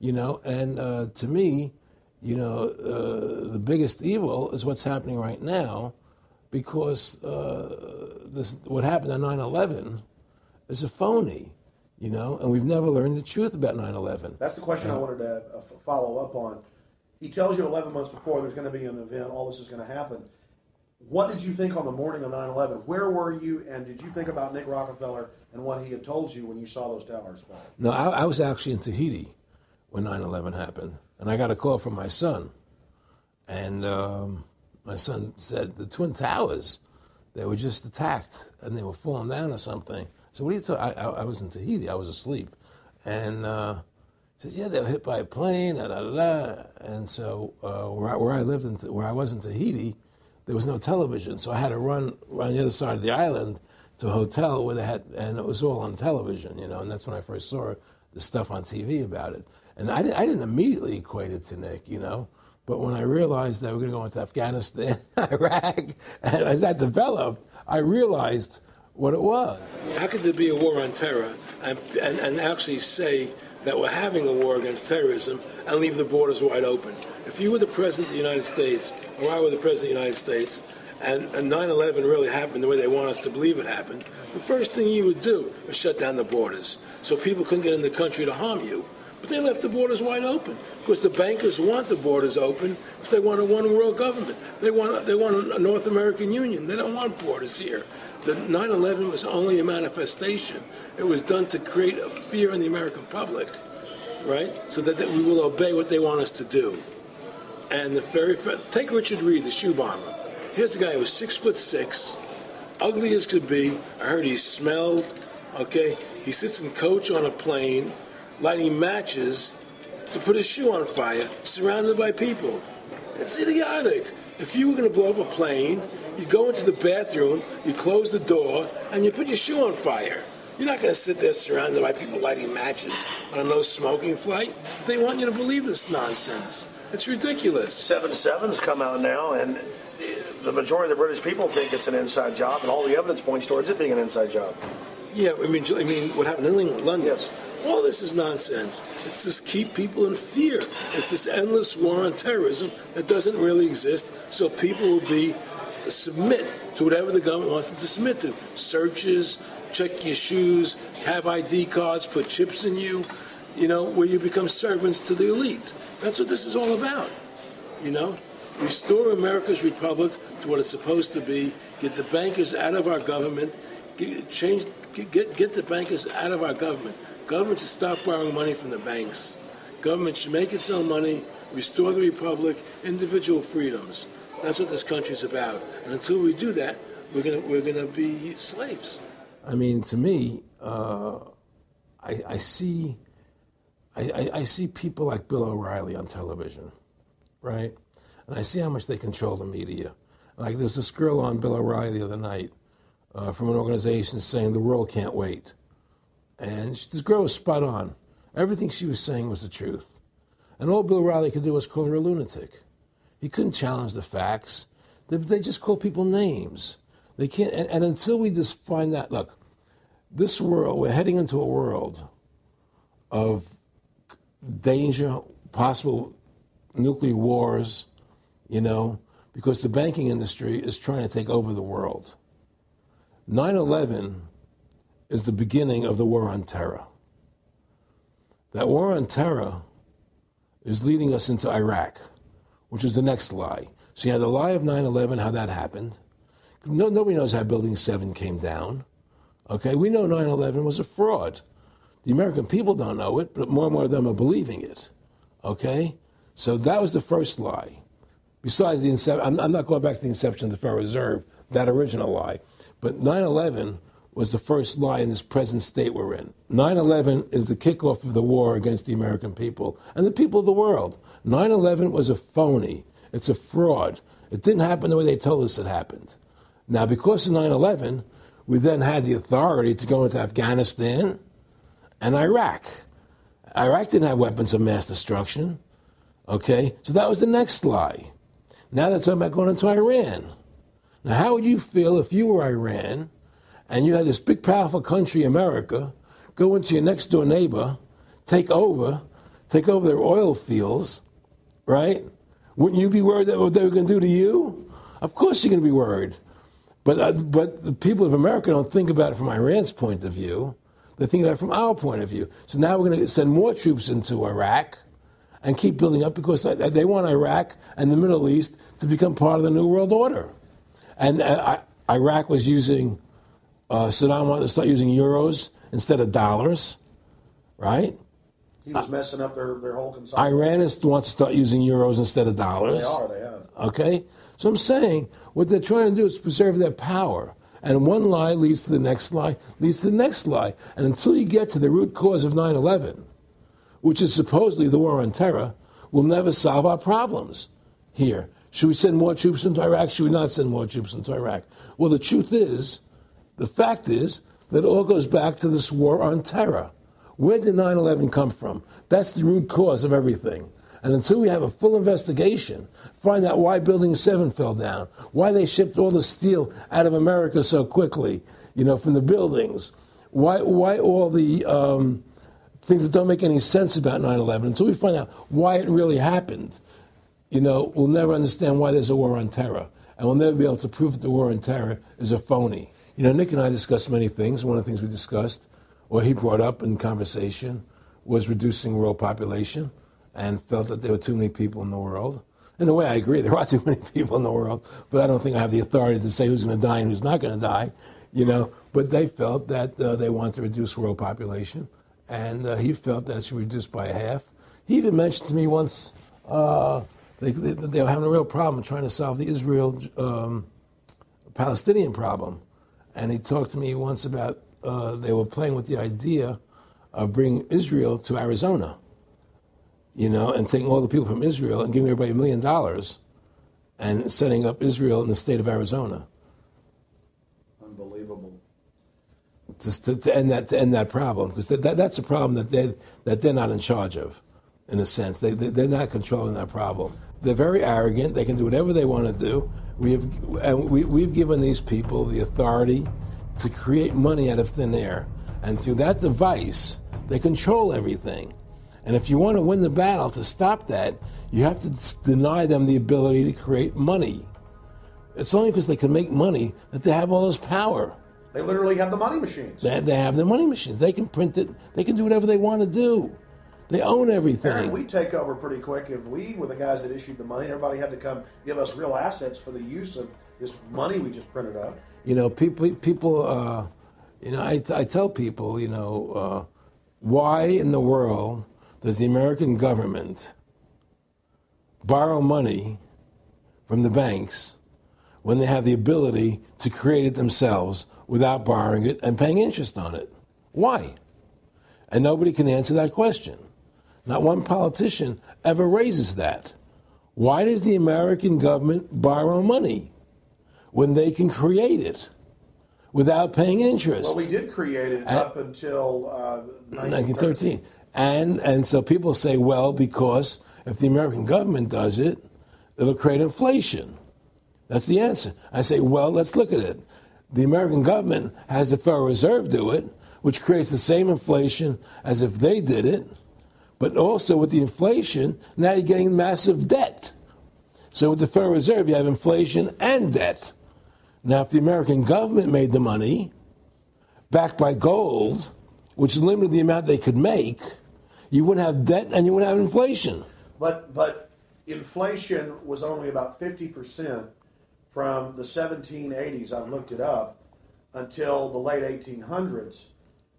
You know, and uh, to me, you know, uh, the biggest evil is what's happening right now because uh, this, what happened on 9 11 is a phony, you know, and we've never learned the truth about 9 11. That's the question I wanted to uh, follow up on. He tells you 11 months before there's going to be an event, all this is going to happen. What did you think on the morning of 9 11? Where were you, and did you think about Nick Rockefeller and what he had told you when you saw those towers fall? No, I, I was actually in Tahiti when 9 11 happened. and I got a call from my son, and um, my son said the Twin Towers, they were just attacked and they were falling down or something. So what are you talking? I, I, was in Tahiti. I was asleep, and uh, said, "Yeah, they were hit by a plane." Da, da, da. And so uh, where, I, where I lived in, where I was in Tahiti, there was no television, so I had to run on the other side of the island to a hotel where they had, and it was all on television, you know. And that's when I first saw the stuff on TV about it. And I, I didn't immediately equate it to Nick, you know. But when I realized that we were going to go into Afghanistan, [LAUGHS] Iraq, and as that developed, I realized what it was. How could there be a war on terror and, and, and actually say that we're having a war against terrorism and leave the borders wide open? If you were the President of the United States, or I were the President of the United States, and, and 9-11 really happened the way they want us to believe it happened, the first thing you would do is shut down the borders so people couldn't get in the country to harm you. But they left the borders wide open because the bankers want the borders open because they want a one world government. They want, they want a North American Union. They don't want borders here. The 9 11 was only a manifestation, it was done to create a fear in the American public, right? So that, that we will obey what they want us to do. And the very take Richard Reid, the shoe bomber. Here's a guy who was six foot six, ugly as could be. I heard he smelled. Okay, he sits in coach on a plane lighting matches to put his shoe on fire, surrounded by people. It's idiotic. If you were going to blow up a plane, you go into the bathroom, you close the door, and you put your shoe on fire. You're not going to sit there surrounded by people lighting matches on a no smoking flight. They want you to believe this nonsense. It's ridiculous. Seven Sevens come out now, and the majority of the British people think it's an inside job, and all the evidence points towards it being an inside job. Yeah, I mean, I mean, what happened in London? Yes. All this is nonsense. It's just keep people in fear. It's this endless war on terrorism that doesn't really exist. So people will be uh, submit to whatever the government wants them to submit to. Searches, check your shoes, have ID cards, put chips in you. You know, where you become servants to the elite. That's what this is all about. You know, restore America's republic to what it's supposed to be. Get the bankers out of our government. Get, change. Get, get the bankers out of our government. Government should stop borrowing money from the banks. Government should make its own money, restore the republic, individual freedoms. That's what this country's about. And until we do that, we're gonna we're gonna be slaves. I mean, to me, uh, I, I, see, I, I, see people like Bill O'Reilly on television, right? And I see how much they control the media. Like there's this girl on Bill O'Reilly the other night uh, from an organization saying the world can't wait. And she, this girl was spot on. Everything she was saying was the truth. And all Bill Riley could do was call her a lunatic. He couldn't challenge the facts. They, they just call people names. They can't, and, and until we just find that, look, this world, we're heading into a world of danger, possible nuclear wars, you know, because the banking industry is trying to take over the world. 9 11 is the beginning of the war on terror. That war on terror is leading us into Iraq, which is the next lie. So you had the lie of 9 11, how that happened. No, nobody knows how Building 7 came down. Okay, we know 9 11 was a fraud. The American people don't know it, but more and more of them are believing it. Okay? So that was the first lie. Besides the inception, I'm, I'm not going back to the inception of the Federal Reserve, that original lie. But 9 11 was the first lie in this present state we're in. 9 11 is the kickoff of the war against the American people and the people of the world. 9 11 was a phony, it's a fraud. It didn't happen the way they told us it happened. Now, because of 9 11, we then had the authority to go into Afghanistan and Iraq. Iraq didn't have weapons of mass destruction. Okay? So that was the next lie. Now they're talking about going into Iran. Now, how would you feel if you were Iran? And you had this big, powerful country, America, go into your next door neighbor, take over, take over their oil fields, right? Wouldn't you be worried that what they were going to do to you? Of course you're going to be worried. But, uh, but the people of America don't think about it from Iran's point of view. They think about it from our point of view. So now we're going to send more troops into Iraq and keep building up because they want Iraq and the Middle East to become part of the New World Order. And uh, Iraq was using uh, Saddam wanted to start using euros instead of dollars, right? He was messing up their, their whole consumption. Iran is, wants to start using euros instead of dollars. They are, they have. Okay? So I'm saying what they're trying to do is preserve their power. And one lie leads to the next lie, leads to the next lie. And until you get to the root cause of 9 11, which is supposedly the war on terror, we'll never solve our problems here. Should we send more troops into Iraq? Should we not send more troops into Iraq? Well, the truth is, the fact is, that it all goes back to this war on terror. Where did 9 11 come from? That's the root cause of everything. And until we have a full investigation, find out why Building 7 fell down, why they shipped all the steel out of America so quickly, you know, from the buildings, why, why all the um, things that don't make any sense about 9 11, until we find out why it really happened, you know, we'll never understand why there's a war on terror. And we'll never be able to prove that the war on terror is a phony. You know, Nick and I discussed many things. One of the things we discussed, or he brought up in conversation, was reducing world population and felt that there were too many people in the world. In a way, I agree. There are too many [LAUGHS] people in the world, but I don't think I have the authority to say who's going to die and who's not going to die. You know, but they felt that uh, they wanted to reduce world population, and uh, he felt that it should be reduced by half. He even mentioned to me once uh, they, they, they, were having a real problem trying to solve the Israel um, Palestinian problem, and he talked to me once about uh, they were playing with the idea of bringing Israel to Arizona you know, and taking all the people from Israel and giving everybody a million dollars and setting up Israel in the state of Arizona. Unbelievable. Just to, to end that to end that problem because that, that, that's a problem that they that they're not in charge of, in a sense. They, they they're not controlling that problem. They're very arrogant. They can do whatever they want to do. We have and we, we've given these people the authority to create money out of thin air, and through that device, they control everything. And if you want to win the battle to stop that, you have to deny them the ability to create money. It's only because they can make money that they have all this power. They literally have the money machines. They, they have the money machines. They can print it. They can do whatever they want to do. They own everything. Aaron, we take over pretty quick. If we were the guys that issued the money, everybody had to come give us real assets for the use of this money we just printed up. You know, people. People. Uh, you know, I, I tell people. You know, uh, why in the world does the American government borrow money from the banks when they have the ability to create it themselves without borrowing it and paying interest on it? Why? And nobody can answer that question. Not one politician ever raises that. Why does the American government borrow money when they can create it without paying interest? Well, we did create it up until uh, 1913. 1913. And, and so people say, well, because if the American government does it, it'll create inflation. That's the answer. I say, well, let's look at it. The American government has the Federal Reserve do it, which creates the same inflation as if they did it. But also with the inflation, now you're getting massive debt. So with the Federal Reserve, you have inflation and debt. Now, if the American government made the money, backed by gold, which limited the amount they could make, you wouldn't have debt and you wouldn't have inflation. But but inflation was only about fifty percent from the 1780s. I've looked it up until the late 1800s,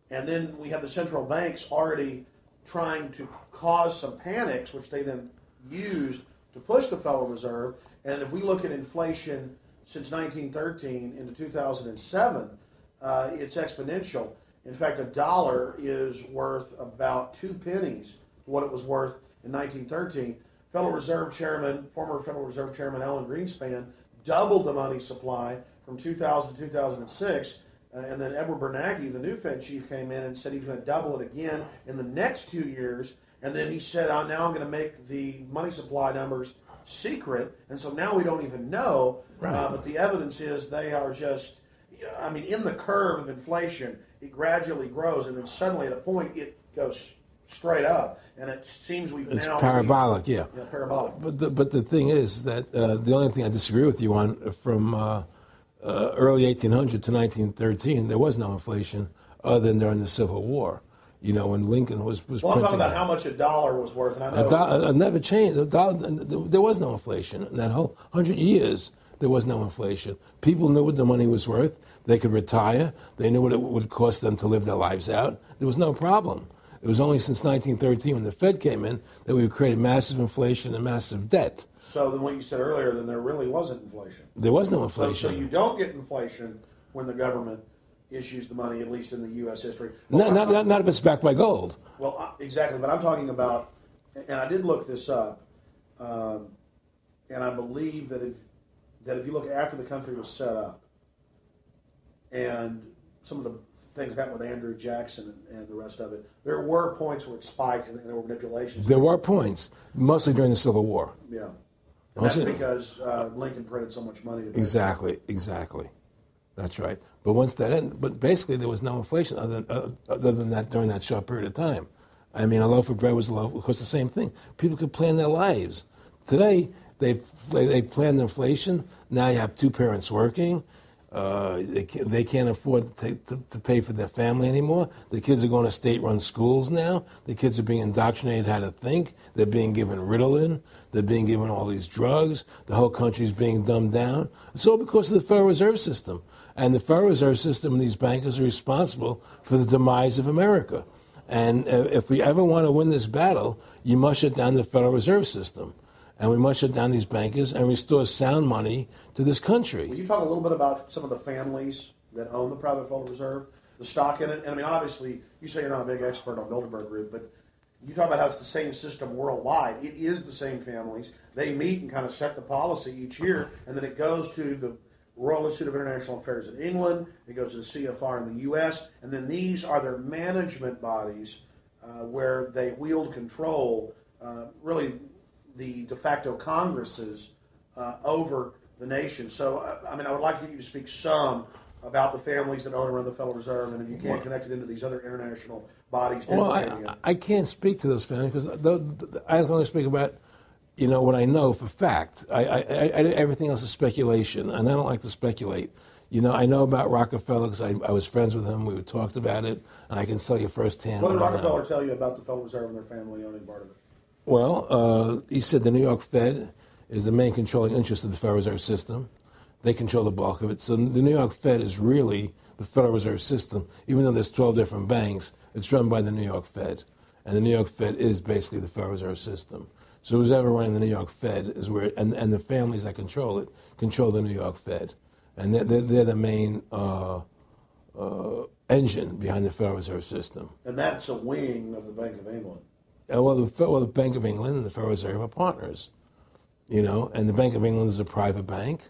and then we have the central banks already trying to cause some panics, which they then used to push the Federal Reserve. And if we look at inflation since 1913 into 2007, uh, it's exponential. In fact, a dollar is worth about two pennies what it was worth in 1913. Federal Reserve Chairman, former Federal Reserve Chairman Alan Greenspan, doubled the money supply from 2000 to 2006. Uh, and then Edward Bernanke, the new Fed chief, came in and said he's going to double it again in the next two years. And then he said, oh, now I'm going to make the money supply numbers secret. And so now we don't even know. Right. Uh, but the evidence is they are just, I mean, in the curve of inflation, it gradually grows, and then suddenly at a point it goes straight up, and it seems we've it's now parabolic, yeah. yeah, parabolic. But the, but the thing is that uh, the only thing I disagree with you on from uh, uh, early 1800 to 1913, there was no inflation other than during the Civil War. You know, when Lincoln was was well, I'm talking about how much a dollar was worth, and I know a dollar never changed. Dollar, there was no inflation in that whole hundred years. There was no inflation. People knew what the money was worth. They could retire. They knew what it would cost them to live their lives out. There was no problem. It was only since 1913 when the Fed came in that we created massive inflation and massive debt. So then what you said earlier, then there really wasn't inflation. There was no inflation. so you don't get inflation when the government issues the money, at least in the U.S. history. not, Well, not, I- not, not if it's backed by gold. Well, uh, exactly, but I'm talking about, and I did look this up, um, and I believe that if that if you look after the country was set up, and some of the things happened with Andrew Jackson and, and the rest of it, there were points where it spiked and there were manipulations. There were points, mostly during the Civil War. yeah, and that's because uh, Lincoln printed so much money. Exactly, exactly. That's right. But once that ended, but basically there was no inflation other than, uh, other than that during that short period of time. I mean, a loaf of bread was a loaf. Of course, the same thing. People could plan their lives. Today, they they, they plan inflation. Now you have two parents working. Uh, they, can't, they can't afford to, take, to, to pay for their family anymore. The kids are going to state-run schools now. The kids are being indoctrinated how to think. They're being given Ritalin. They're being given all these drugs. The whole country's being dumbed down. It's all because of the Federal Reserve System. And the Federal Reserve System and these bankers are responsible for the demise of America. And uh, if we ever want to win this battle, you must shut down the Federal Reserve System. And we must shut down these bankers and restore sound money to this country. Will you talk a little bit about some of the families that own the private Federal Reserve, the stock in it? And I mean, obviously, you say you're not a big expert on Bilderberg Group, but you talk about how it's the same system worldwide. It is the same families. They meet and kind of set the policy each year, and then it goes to the Royal Institute of International Affairs in England. It goes to the CFR in the U.S., and then these are their management bodies uh, where they wield control. Uh, really, the de facto congresses uh, over the nation. So, uh, I mean, I would like to get you to speak some about the families that own and run the Federal Reserve, and if you can't connect it into these other international bodies, Well, I. I can't speak to those families because I can only speak about, you know, what I know for fact. I, I, I, everything else is speculation, and I don't like to speculate. You know, I know about Rockefeller because I, I was friends with him. We talked about it, and I can tell you firsthand. what did Rockefeller tell you about the Federal Reserve and their family owning part of it? Well, uh, he said the New York Fed is the main controlling interest of the Federal Reserve System. They control the bulk of it. So the New York Fed is really the Federal Reserve System. Even though there's 12 different banks, it's run by the New York Fed. And the New York Fed is basically the Federal Reserve System. So who's ever running the New York Fed is where, and, and the families that control it control the New York Fed. And they're, they're, they're the main uh, uh, engine behind the Federal Reserve System. And that's a wing of the Bank of England. Uh, well, the, well, the Bank of England and the Federal Reserve are partners, you know, and the Bank of England is a private bank,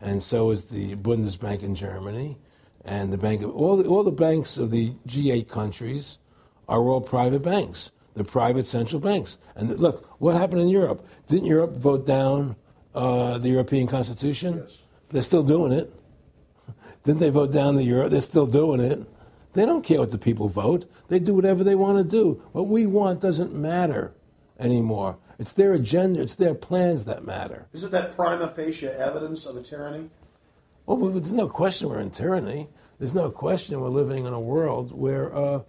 and so is the Bundesbank in Germany, and the Bank of all the, all the banks of the G8 countries are all private banks. They're private central banks. And look, what happened in Europe? Didn't Europe vote down uh, the European Constitution? Yes. They're still doing it. [LAUGHS] Didn't they vote down the euro? They're still doing it. They don't care what the people vote. They do whatever they want to do. What we want doesn't matter anymore. It's their agenda, it's their plans that matter. Isn't that prima facie evidence of a tyranny? Well, well, there's no question we're in tyranny. There's no question we're living in a world where uh,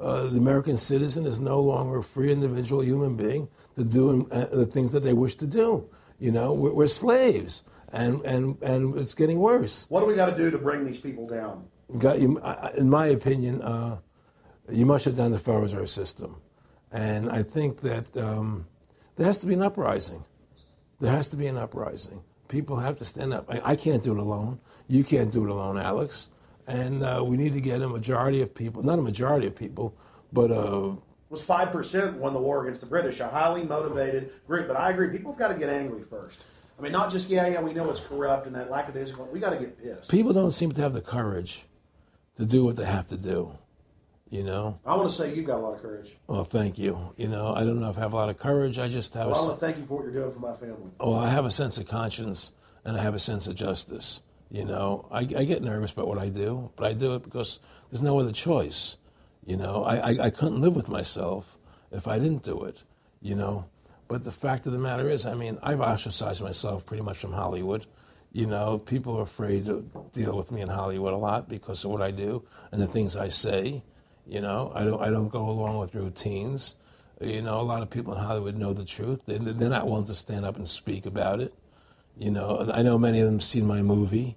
uh, the American citizen is no longer a free individual human being to do uh, the things that they wish to do. You know, we're, we're slaves, and, and, and it's getting worse. What do we got to do to bring these people down? Got you, I- I- in my opinion, uh, you must shut down the Reserve System. And I think that um, there has to be an uprising. There has to be an uprising. People have to stand up. I, I can't do it alone. You can't do it alone, Alex. And uh, we need to get a majority of people, not a majority of people, but uh, was 5% won the war against the British, a highly motivated group. But I agree, people have got to get angry first. I mean, not just, yeah, yeah, we know it's corrupt and that lack of lackadaisical. We got to get pissed. people don't seem to have the courage to do what they have to do. You know? I want to say you've got a lot of courage. Well, thank you. You know, I don't know if I have a lot of courage. I just have Well, I a. want to thank you for what you're doing for my family. Well, I have a sense of conscience and I have a sense of justice. You know, I, I get nervous about what I do, but I do it because there's no other choice. You know, I, I, I couldn't live with myself if I didn't do it, you know. But the fact of the matter is, I mean, I've ostracized myself pretty much from Hollywood. You know, people are afraid to deal with me in Hollywood a lot because of what I do and the things I say. You know, I don't, I don't go along with routines. You know, a lot of people in Hollywood know the truth. They, they're not willing to stand up and speak about it. You know, I know many of them seen my movie,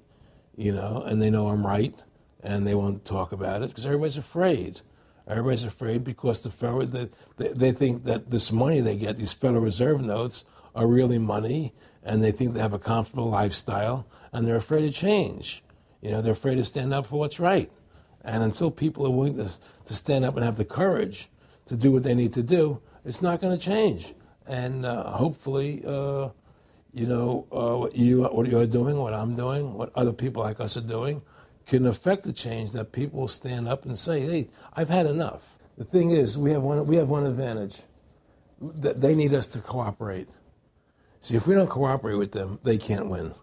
you know, and they know I'm right, and they won't talk about it because everybody's afraid. Everybody's afraid because the federal they, they, they think that this money they get, these Federal Reserve notes, are really money, and they think they have a comfortable lifestyle, and they're afraid to change. You know, they're afraid to stand up for what's right. And until people are willing to, to stand up and have the courage to do what they need to do, it's not going to change. And uh, hopefully, uh, you know, uh, what you what you're doing, what I'm doing, what other people like us are doing, can affect the change that people stand up and say, "Hey, I've had enough." The thing is, we have one we have one advantage. That they need us to cooperate. See, if we don't cooperate with them, they can't win.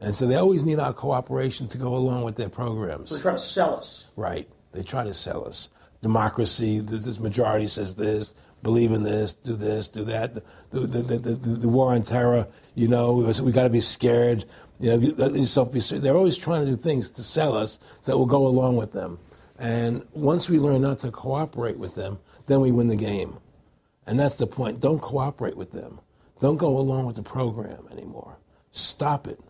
And so they always need our cooperation to go along with their programs. So they try to sell us. Right. They try to sell us democracy. This, this majority says this. Believe in this. Do this. Do that. The, the, the, the, the war on terror. You know, we got to be scared. You know, yourself be. They're always trying to do things to sell us so that we'll go along with them. And once we learn not to cooperate with them, then we win the game. And that's the point. Don't cooperate with them. Don't go along with the program anymore. Stop it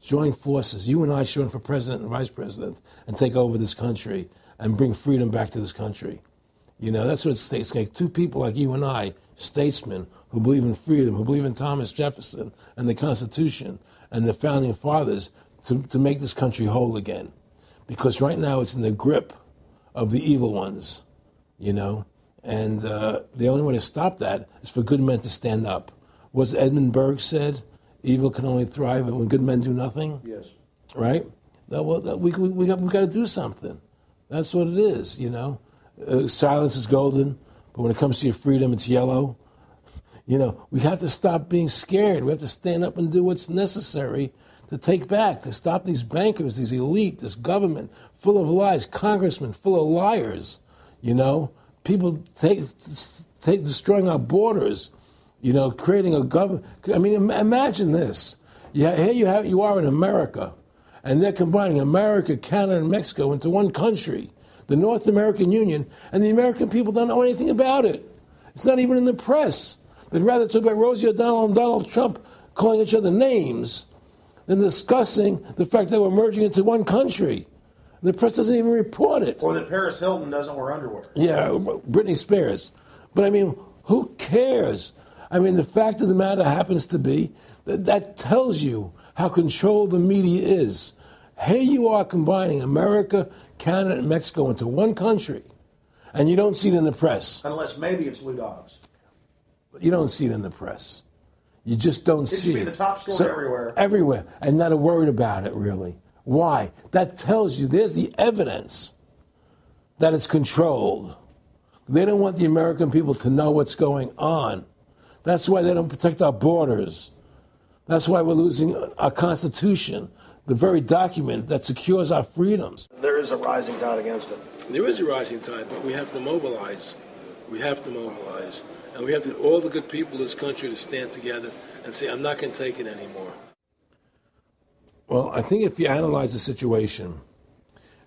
join forces. You and I should run for president and vice president and take over this country and bring freedom back to this country. You know, that's what it's takes. Like two people like you and I, statesmen who believe in freedom, who believe in Thomas Jefferson and the Constitution and the founding fathers to, to make this country whole again. Because right now it's in the grip of the evil ones, you know. And uh, the only way to stop that is for good men to stand up. Was Edmund Burke said, evil can only thrive when good men do nothing. Yes. Right? That, well, that, we, we, we, got, we got to do something. That's what it is, you know. Uh, silence is golden, but when it comes to your freedom, it's yellow. You know, we have to stop being scared. We have to stand up and do what's necessary to take back, to stop these bankers, these elite, this government full of lies, congressmen full of liars. You know, people take, take destroying our borders you know, creating a government. I mean, imagine this. Yeah, here you have you are in America, and they're combining America, Canada, and Mexico into one country, the North American Union, and the American people don't know anything about it. It's not even in the press. They'd rather talk about Rosie O'Donnell and Donald Trump calling each other names than discussing the fact that we're merging into one country. The press doesn't even report it. Or that Paris Hilton doesn't wear underwear. Yeah, Britney Spears. But I mean, who cares? I mean, the fact of the matter happens to be that that tells you how controlled the media is. Here you are combining America, Canada, and Mexico into one country, and you don't see it in the press. Unless maybe it's Lou Dobbs. You don't see it in the press. You just don't it see it. it. the top story so, everywhere. Everywhere, and not a word about it, really. Why? That tells you there's the evidence that it's controlled. They don't want the American people to know what's going on. That's why they don't protect our borders. That's why we're losing our Constitution, the very document that secures our freedoms. There is a rising tide against it. There is a rising tide, but we have to mobilize. We have to mobilize. And we have to get all the good people in this country to stand together and say, I'm not going to take it anymore. Well, I think if you analyze the situation,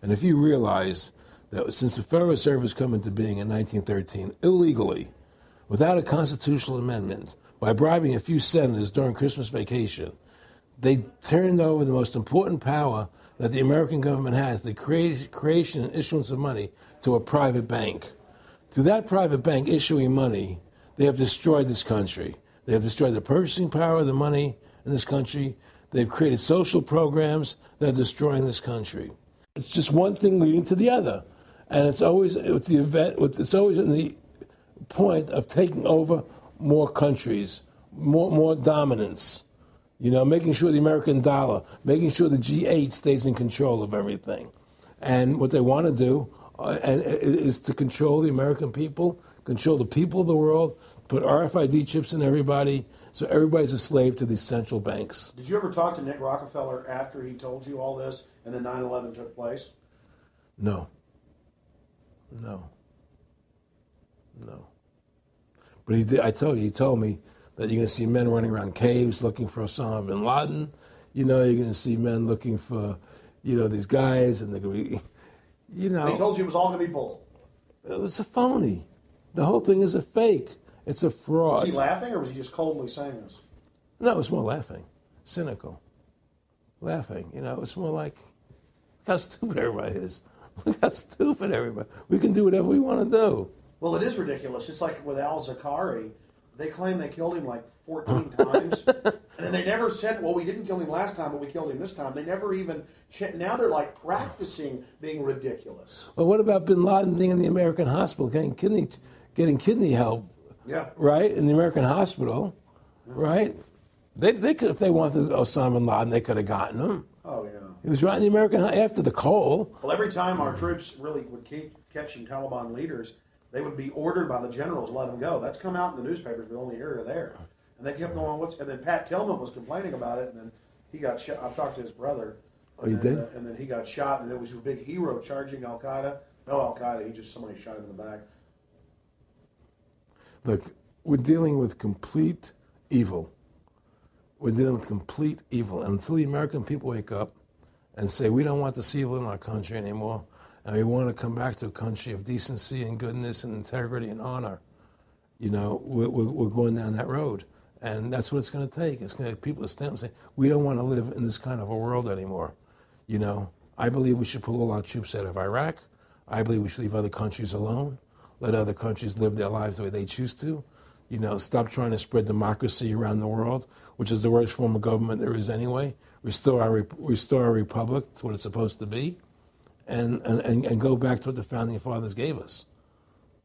and if you realize that since the Federal Reserve has come into being in 1913 illegally, without a constitutional amendment, by bribing a few senators during Christmas vacation, they turned over the most important power that the American government has, the creation and issuance of money, to a private bank. Through that private bank issuing money, they have destroyed this country. They have destroyed the purchasing power of the money in this country. They've created social programs that are destroying this country. It's just one thing leading to the other, and it's always with the event. It's always in the point of taking over more countries, more, more dominance. You know, making sure the American dollar, making sure the G8 stays in control of everything. And what they want to do uh, is to control the American people, control the people of the world, put RFID chips in everybody, so everybody's a slave to these central banks. Did you ever talk to Nick Rockefeller after he told you all this and then 9 11 took place? No. No. No. But he did, I told you, he told me that you're going to see men running around caves looking for Osama bin Laden. You know, you're going to see men looking for, you know, these guys, and they're going to be, you know. They told you it was all going to be bull. It's a phony. The whole thing is a fake. It's a fraud. Was he laughing, or was he just coldly saying this? No, it was more laughing, cynical, laughing. You know, it's more like how [LAUGHS] stupid everybody is. Look how stupid everybody. We can do whatever we want to do. Well, it is ridiculous. It's like with Al Zarqawi. They claim they killed him like 14 [LAUGHS] times. and then they never said, well, we didn't kill him last time, but we killed him this time. They never even. Ch- now they're like practicing being ridiculous. Well, what about Bin Laden being in the American hospital, getting kidney, getting kidney help, Yeah. right? In the American hospital, right? They, they could, if they wanted Osama bin Laden, they could have gotten him. Oh, yeah. He was right in the American after the Cole. Well, every time our troops really would keep catching Taliban leaders, they would be ordered by the generals to let them go. That's come out in the newspapers, but only here or there. And they kept going. What's and then Pat Tillman was complaining about it, and then he got shot. I've talked to his brother. Oh, you did? uh, and then he got shot, and there was a big hero charging Al Qaeda. No Al Qaeda. He just somebody shot him in the back. Look, we're dealing with complete evil. We're dealing with complete evil. And until the American people wake up and say, we don't want this evil in our country anymore, and we want to come back to a country of decency and goodness and integrity and honor, you know, we're, we're, going down that road. And that's what it's going to take. It's going to people to stand and say, we don't want to live in this kind of a world anymore. You know, I believe we should pull all our troops out of Iraq. I believe we should leave other countries alone. Let other countries live their lives the way they choose to. You know, stop trying to spread democracy around the world, which is the worst form of government there is anyway. Restore our, restore our republic to what it's supposed to be, and, and, and go back to what the founding fathers gave us,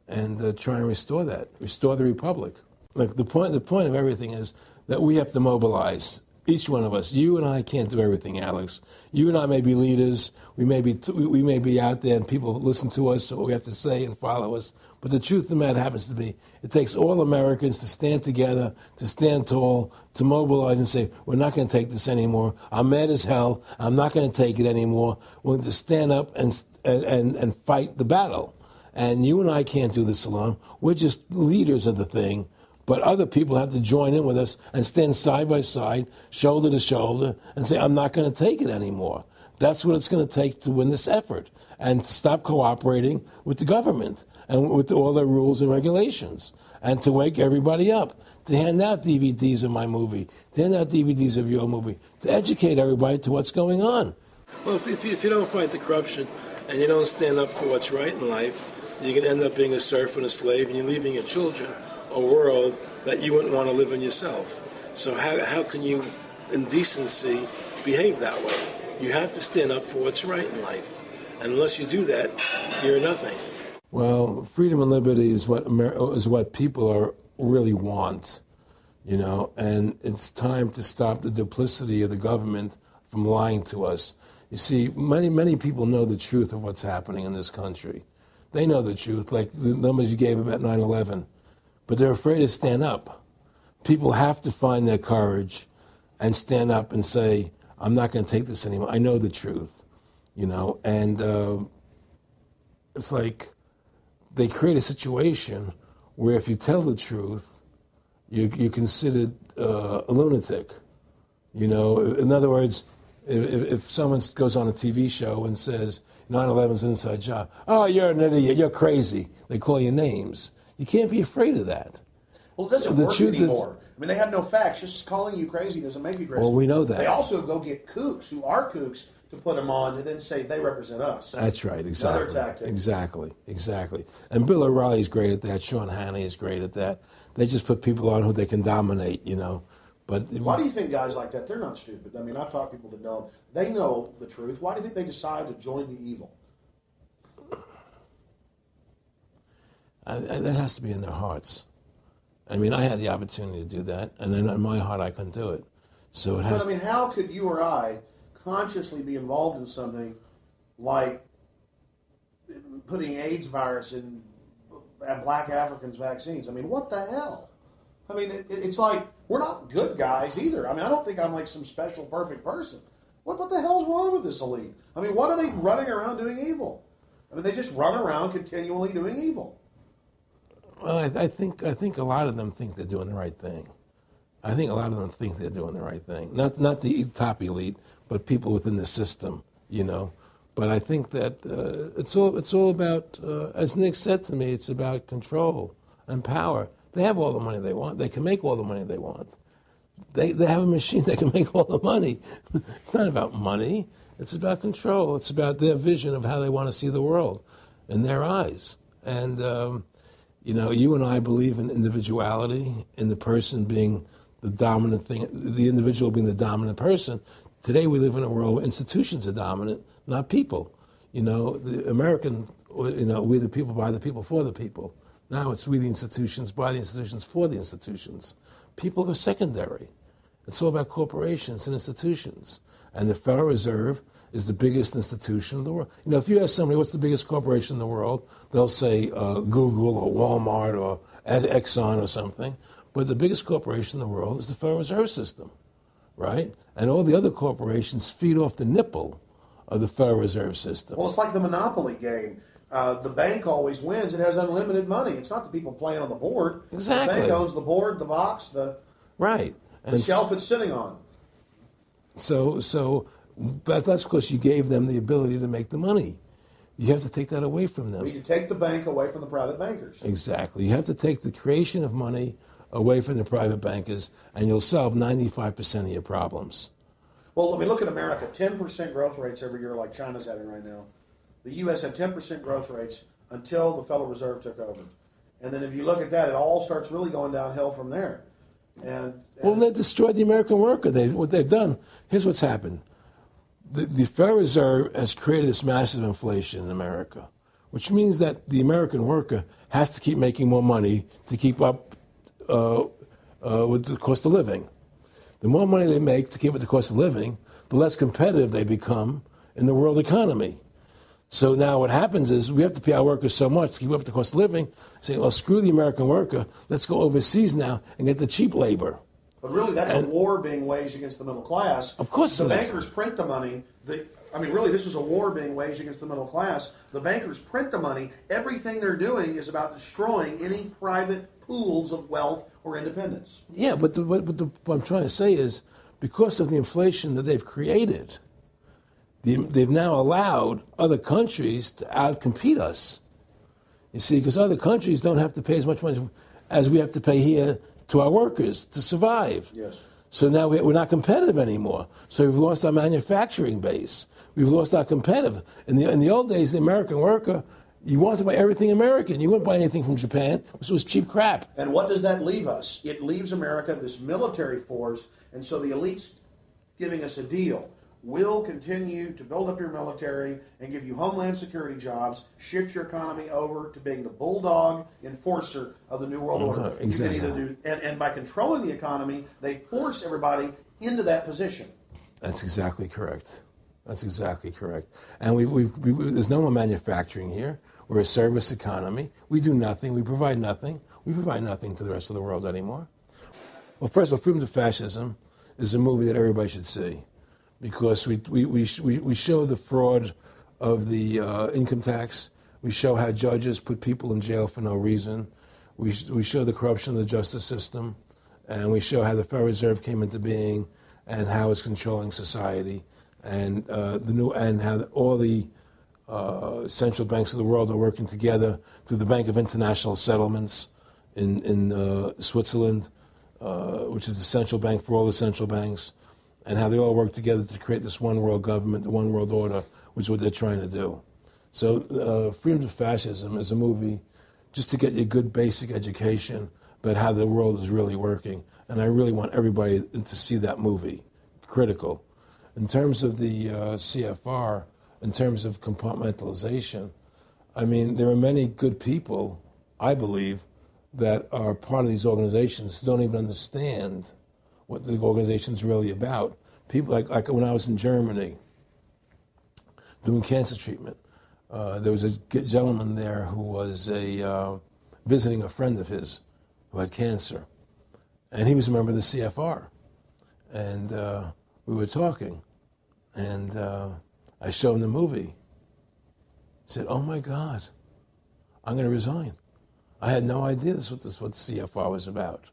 and uh, try and restore that, restore the republic. Like the point, the point of everything is that we have to mobilize. Each one of us. You and I can't do everything, Alex. You and I may be leaders. We may be we may be out there, and people listen to us, what we have to say, and follow us. But the truth of the matter happens to be, it takes all Americans to stand together, to stand tall, to mobilize and say, "We're not going to take this anymore. I'm mad as hell. I'm not going to take it anymore. We're going to stand up and and and fight the battle." And you and I can't do this alone. We're just leaders of the thing. But other people have to join in with us and stand side by side, shoulder to shoulder, and say, I'm not going to take it anymore. That's what it's going to take to win this effort and stop cooperating with the government and with all their rules and regulations and to wake everybody up, to hand out DVDs of my movie, to hand out DVDs of your movie, to educate everybody to what's going on. Well, if, you, if you don't fight the corruption and you don't stand up for what's right in life, you can end up being a serf and a slave, and you're leaving your children a world that you wouldn't want to live in yourself. So how, how can you, in decency, behave that way? You have to stand up for what's right in life. And unless you do that, you're nothing. Well, freedom and liberty is what Amer- is what people are really want, you know, and it's time to stop the duplicity of the government from lying to us. You see, many many people know the truth of what's happening in this country. They know the truth, like the numbers you gave about 9/11 but they're afraid to stand up. People have to find their courage and stand up and say, I'm not going to take this anymore. I know the truth, you know, and uh, it's like they create a situation where if you tell the truth, you, you're considered uh, a lunatic. You know, in other words, if, if someone goes on a TV show and says 9/11 is an inside job, oh, you're an idiot, you're crazy. They call you names. You can't be afraid of that. Well, it doesn't The work truth anymore. I mean, they have no facts. Just calling you crazy doesn't make you crazy. Well, we know that. They also go get kooks who are kooks to put them on and then say they represent us. That's right, exactly. Exactly, exactly. And Bill O'Reilly is great at that. Sean Hannity is great at that. They just put people on who they can dominate, you know. But Why do you think guys like that? They're not stupid. I mean, I've talked to people that know. They know the truth. Why do you think they decide to join the evil? That has to be in their hearts. I mean, I had the opportunity to do that, and then in my heart, I couldn't do it. So it But has. I mean, how could you or I consciously be involved in something like putting AIDS virus in black Africans' vaccines? I mean, what the hell? I mean, it- it's like we're not good guys either. I mean, I don't think I'm like some special perfect person. What, what the hell's wrong with this elite? I mean, what are they running around doing evil? I mean, they just run around continually doing evil. Well, I, I think I think a lot of them think they're doing the right thing. I think a lot of them think they're doing the right thing. Not not the top elite, but people within the system, you know. But I think that uh, it's all it's all about, uh, as Nick said to me, it's about control and power. They have all the money they want. They can make all the money they want. They they have a machine that can make all the money. [LAUGHS] it's not about money. It's about control. It's about their vision of how they want to see the world in their eyes. And, um, you know, you and I believe in individuality, in the person being the dominant thing, the individual being the dominant person. Today we live in a world where institutions are dominant, not people. You know, the American, you know, we the people, by the people, for the people. Now it's we the institutions, by the institutions, for the institutions. People are secondary. It's all about corporations and institutions. And the Federal Reserve is the biggest institution in the world. You know, if you ask somebody what's the biggest corporation in the world, they'll say uh, Google or Walmart or Exxon or something. But the biggest corporation in the world is the Federal Reserve System, right? And all the other corporations feed off the nipple of the Federal Reserve System. Well, it's like the monopoly game. Uh, the bank always wins. It has unlimited money. It's not the people playing on the board. Exactly. The bank owns the board, the box, the, right. the and shelf it's sitting on. So, so, but that's because you gave them the ability to make the money. You have to take that away from them. You need to take the bank away from the private bankers. Exactly. You have to take the creation of money away from the private bankers, and you'll solve 95% of your problems. Well, let me look at America 10% growth rates every year, like China's having right now. The U.S. had 10% growth rates until the Federal Reserve took over. And then if you look at that, it all starts really going downhill from there. And, and well, they destroyed the American worker. They, what they've done, here's what's happened. The, the Federal Reserve has created this massive inflation in America, which means that the American worker has to keep making more money to keep up uh, uh, with the cost of living. The more money they make to keep with the cost of living, the less competitive they become in the world economy. So now what happens is we have to pay our workers so much to keep up with the cost of living, saying, well, screw the American worker, let's go overseas now and get the cheap labor. But really, that's and, a war being waged against the middle class. Of course, the bankers print the money. The, I mean, really, this is a war being waged against the middle class. The bankers print the money. Everything they're doing is about destroying any private pools of wealth or independence. Yeah, but, the, but, the, what I'm trying to say is because of the inflation that they've created, the, they've now allowed other countries to outcompete us. You see, because other countries don't have to pay as much money as we have to pay here to our workers to survive. Yes. So now we're not competitive anymore. So we've lost our manufacturing base. We've lost our competitive. In the, in the old days, the American worker you want to buy everything American. You wouldn't buy anything from Japan, which was cheap crap. And what does that leave us? It leaves America this military force, and so the elites giving us a deal. We'll continue to build up your military and give you homeland security jobs, shift your economy over to being the bulldog enforcer of the New World Order. Exactly. Do, and, and by controlling the economy, they force everybody into that position. That's exactly correct. That's exactly correct. And we, we, we, there's no more manufacturing here. We're a service economy. We do nothing. We provide nothing. We provide nothing to the rest of the world anymore. Well, first of all, Freedom to Fascism is a movie that everybody should see because we, we, we, we show the fraud of the uh, income tax. We show how judges put people in jail for no reason. We, we show the corruption of the justice system. And we show how the Federal Reserve came into being and how it's controlling society. And, uh, the new, and how all the uh, central banks of the world are working together through the Bank of International Settlements in, in uh, Switzerland, uh, which is the central bank for all the central banks, and how they all work together to create this one world government, the one world order, which is what they're trying to do. So, uh, Freedom to Fascism is a movie just to get you a good basic education about how the world is really working. And I really want everybody to see that movie. Critical. In terms of the uh, CFR, in terms of compartmentalization. I mean, there are many good people, I believe, that are part of these organizations who don't even understand what the organization is really about. People like, like when I was in Germany doing cancer treatment, uh, there was a gentleman there who was a uh, visiting a friend of his who had cancer, and he was a member of the CFR, and uh, we were talking, and uh, I showed him the movie. He said, "Oh my God, I'm going to resign." I had no idea this was what, this, what CFR was about.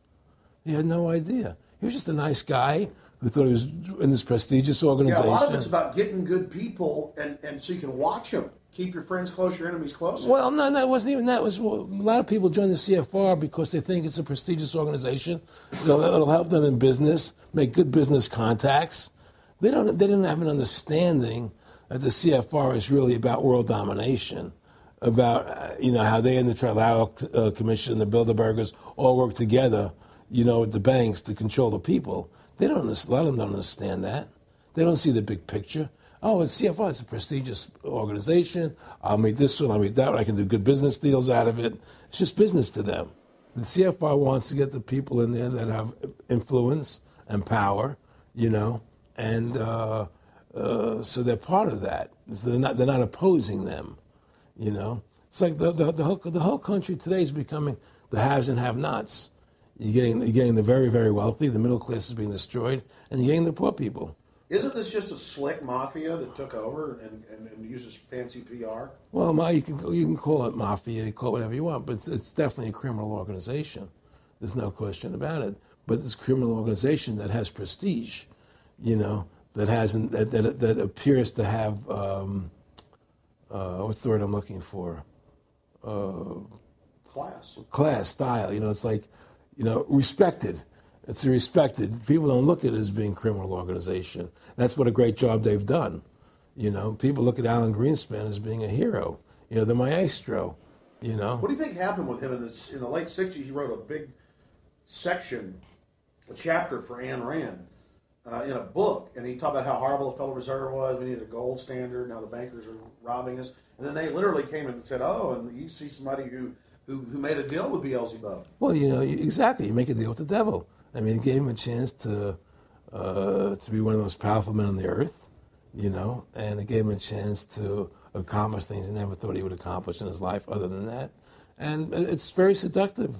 He had no idea. He was just a nice guy who thought he was in this prestigious organization. Yeah, a lot of it's about getting good people, and, and so you can watch them. Keep your friends close, your enemies close. Well, no, that wasn't even that. It was well, a lot of people join the CFR because they think it's a prestigious organization. It'll, it'll help them in business, make good business contacts, They don't. They didn't have an understanding that the CFR is really about world domination, about uh, you know how they and the Trilateral uh, Commission, the Bilderbergers, all work together, you know, the banks to control the people. They don't. A lot of them don't understand that. They don't see the big picture. Oh, it's CFR. It's a prestigious organization. I'll make this one. I'll make that one. I can do good business deals out of it. It's just business to them. The CFR wants to get the people in there that have influence and power, you know, and uh, uh, so they're part of that. So they're not they're not opposing them, you know. It's like the the, the whole the whole country today is becoming the haves and have-nots. You're getting you're getting the very very wealthy, the middle class is being destroyed, and you're getting the poor people. Isn't this just a slick mafia that took over and, and, and uses fancy PR? Well, ma- you can you can call it mafia, you call it whatever you want, but it's, it's definitely a criminal organization. There's no question about it. But it's a criminal organization that has prestige, you know, that hasn't that that, that appears to have um, uh, what's the word I'm looking for? Uh, Class. class, style. You know, it's like, you know, respected. It's respected. People don't look at it as being criminal organization. That's what a great job they've done. You know, people look at Alan Greenspan as being a hero. You know, the maestro. You know, What do you think happened with him in the, in the late 60s? He wrote a big section, a chapter for Ayn Rand uh, in a book, and he talked about how horrible the Federal Reserve was. We needed a gold standard. Now the bankers are robbing us. And then they literally came and said, oh, and you see somebody who, who, who made a deal with Beelzebub. Well, you know, exactly. You make a deal with the devil. I mean, it gave him a chance to uh, to be one of the most powerful men on the earth, you know, and it gave him a chance to accomplish things he never thought he would accomplish in his life. Other than that, and it's very seductive.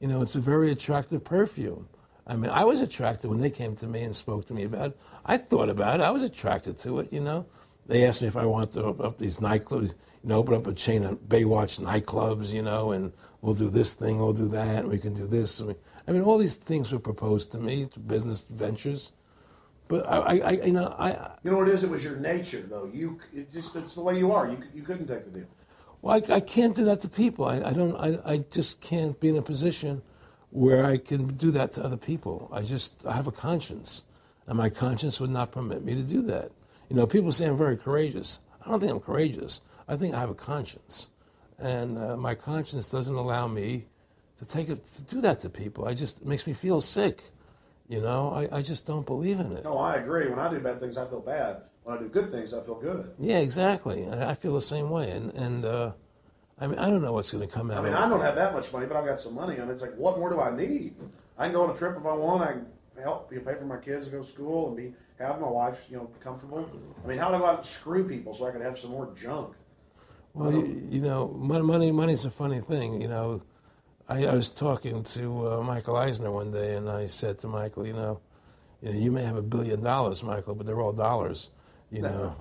You know, it's a very attractive perfume. I mean, I was attracted when they came to me and spoke to me about it. I thought about it. I was attracted to it. You know, they asked me if I wanted to open up these nightclubs, you know, open up a chain of Baywatch nightclubs, you know, and we'll do this thing, we'll do that, and we can do this. and we- I mean, all these things were proposed to me, business ventures. But I, I, I you know, I, You know what it is? It was your nature, though. You, it just, it's the way you are. You, you couldn't take the deal. Well, I, I can't do that to people. I, I don't. I, I just can't be in a position where I can do that to other people. I just I have a conscience, and my conscience would not permit me to do that. You know, people say I'm very courageous. I don't think I'm courageous. I think I have a conscience, and uh, my conscience doesn't allow me to take it to do that to people. I just it makes me feel sick. You know, I, I just don't believe in it. No, I agree. When I do bad things, I feel bad. When I do good things, I feel good. Yeah, exactly. I, I feel the same way, and and uh, I mean I don't know what's going to come out. I mean, of I don't have that much money, but I've got some money. Mean, it's like, what more do I need? I can go on a trip if I want. I can help you know, pay for my kids to go to school and be have my wife, you know, comfortable. I mean, how would I go out and screw people so I could have some more junk? Well, you, you know, mon- money money's a funny thing. You know, I, I was talking to uh, Michael Eisner one day, and I said to Michael, you know, you know, you may have a billion dollars, Michael, but they're all dollars. You know,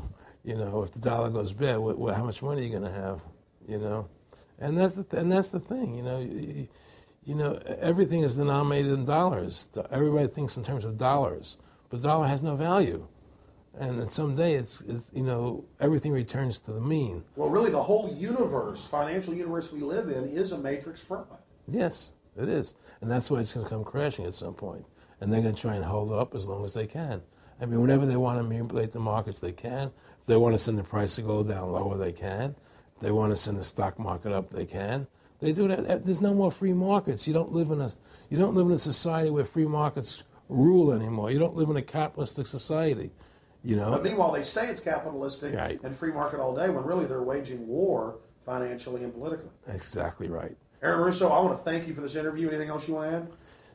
you know, if the dollar goes bad, what, what, how much money are you going to have? You know, and that's the th- and that's the thing. You know, you, you know, everything is denominated in dollars. Everybody thinks in terms of dollars, but the dollar has no value. And then someday, it's, it's you know, everything returns to the mean. Well, really, the whole universe, financial universe we live in, is a matrix fraud. Yes, it is. And that's why it's going to come crashing at some point. And they're going to try and hold it up as long as they can. I mean, whenever they want to manipulate the markets, they can. If they want to send the price to go down lower, they can. If they want to send the stock market up, they can. They do that. There's no more free markets. You don't live in a you don't live in a society where free markets rule anymore. You don't live in a capitalistic society. You know. But meanwhile, they say it's capitalistic Right. and free market all day, when really they're waging war financially and politically. Exactly right. Aaron Russo, I want to thank you for this interview. Anything else you want to add?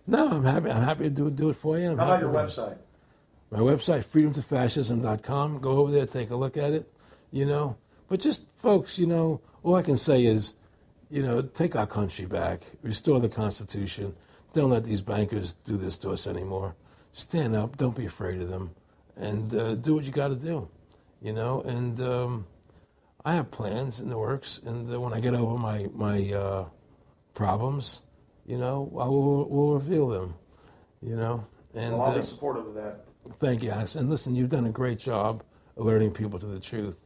No, I'm happy. I'm happy to do do it for you. I'm How about your website? My website, freedomtofascism.com. Go over there, take a look at it, you know. But just, folks, you know, all I can say is, you know, take our country back, restore the Constitution. Don't let these bankers do this to us anymore. Stand up, don't be afraid of them, and uh, do what you got to do, you know. And um, I have plans in the works, and uh, when I get over my, my uh, problems, you know, I will will reveal them, you know. And Well, I'll uh, be supportive of that. Thank you, Alex. And listen, you've done a great job alerting people to the truth.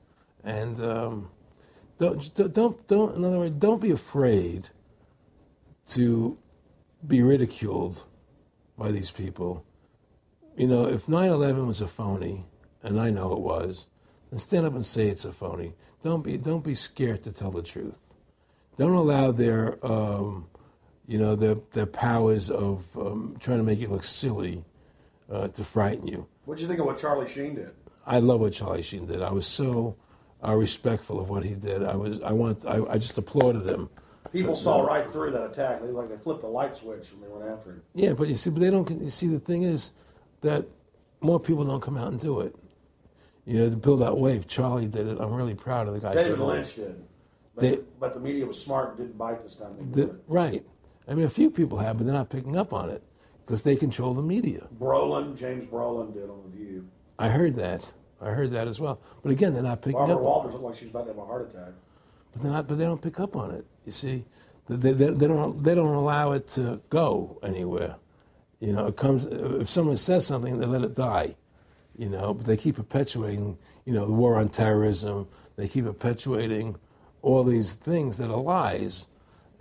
And um, don't, don't, don't, in other words, don't be afraid to be ridiculed by these people. You know, if 9 11 was a phony, and I know it was, then stand up and say it's a phony. Don't be don't be scared to tell the truth. Don't allow their um, you know their their powers of um, trying to make you look silly uh, to frighten you. What'd you think of what Charlie Sheen did? I love what Charlie Sheen did. I was so uh, respectful of what he did. I was I want I, I just applauded him. People saw right through that attack. They like they flipped a light switch when they went after him. Yeah, but you see, but they don't. You see, the thing is that more people don't come out and do it. You know, to build that wave. Charlie did it. I'm really proud of the guy. David for doing it. Lynch did. But, They- but the media was smart and didn't bite this time. They did The- it. right. I mean, a few people have, but they're not picking up on it because they control the media. Brolin, James Brolin did on The View. I heard that. I heard that as well. But again, they're not picking Barbara up. on Walters looked like she was about to have a heart attack. But not. But they don't pick up on it. You see, they, they, they don't. They don't allow it to go anywhere. You know, it comes. If someone says something, they let it die. You know, but they keep perpetuating. You know, the war on terrorism. They keep perpetuating all these things that are lies.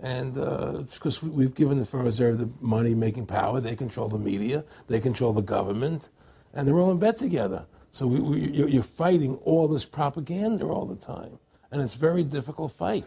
And uh, because we- we've given the Federal Reserve the money-making power, they control the media, they control the government, and they're all in bed together. So we, we, you're fighting all this propaganda all the time, and it's a very difficult fight.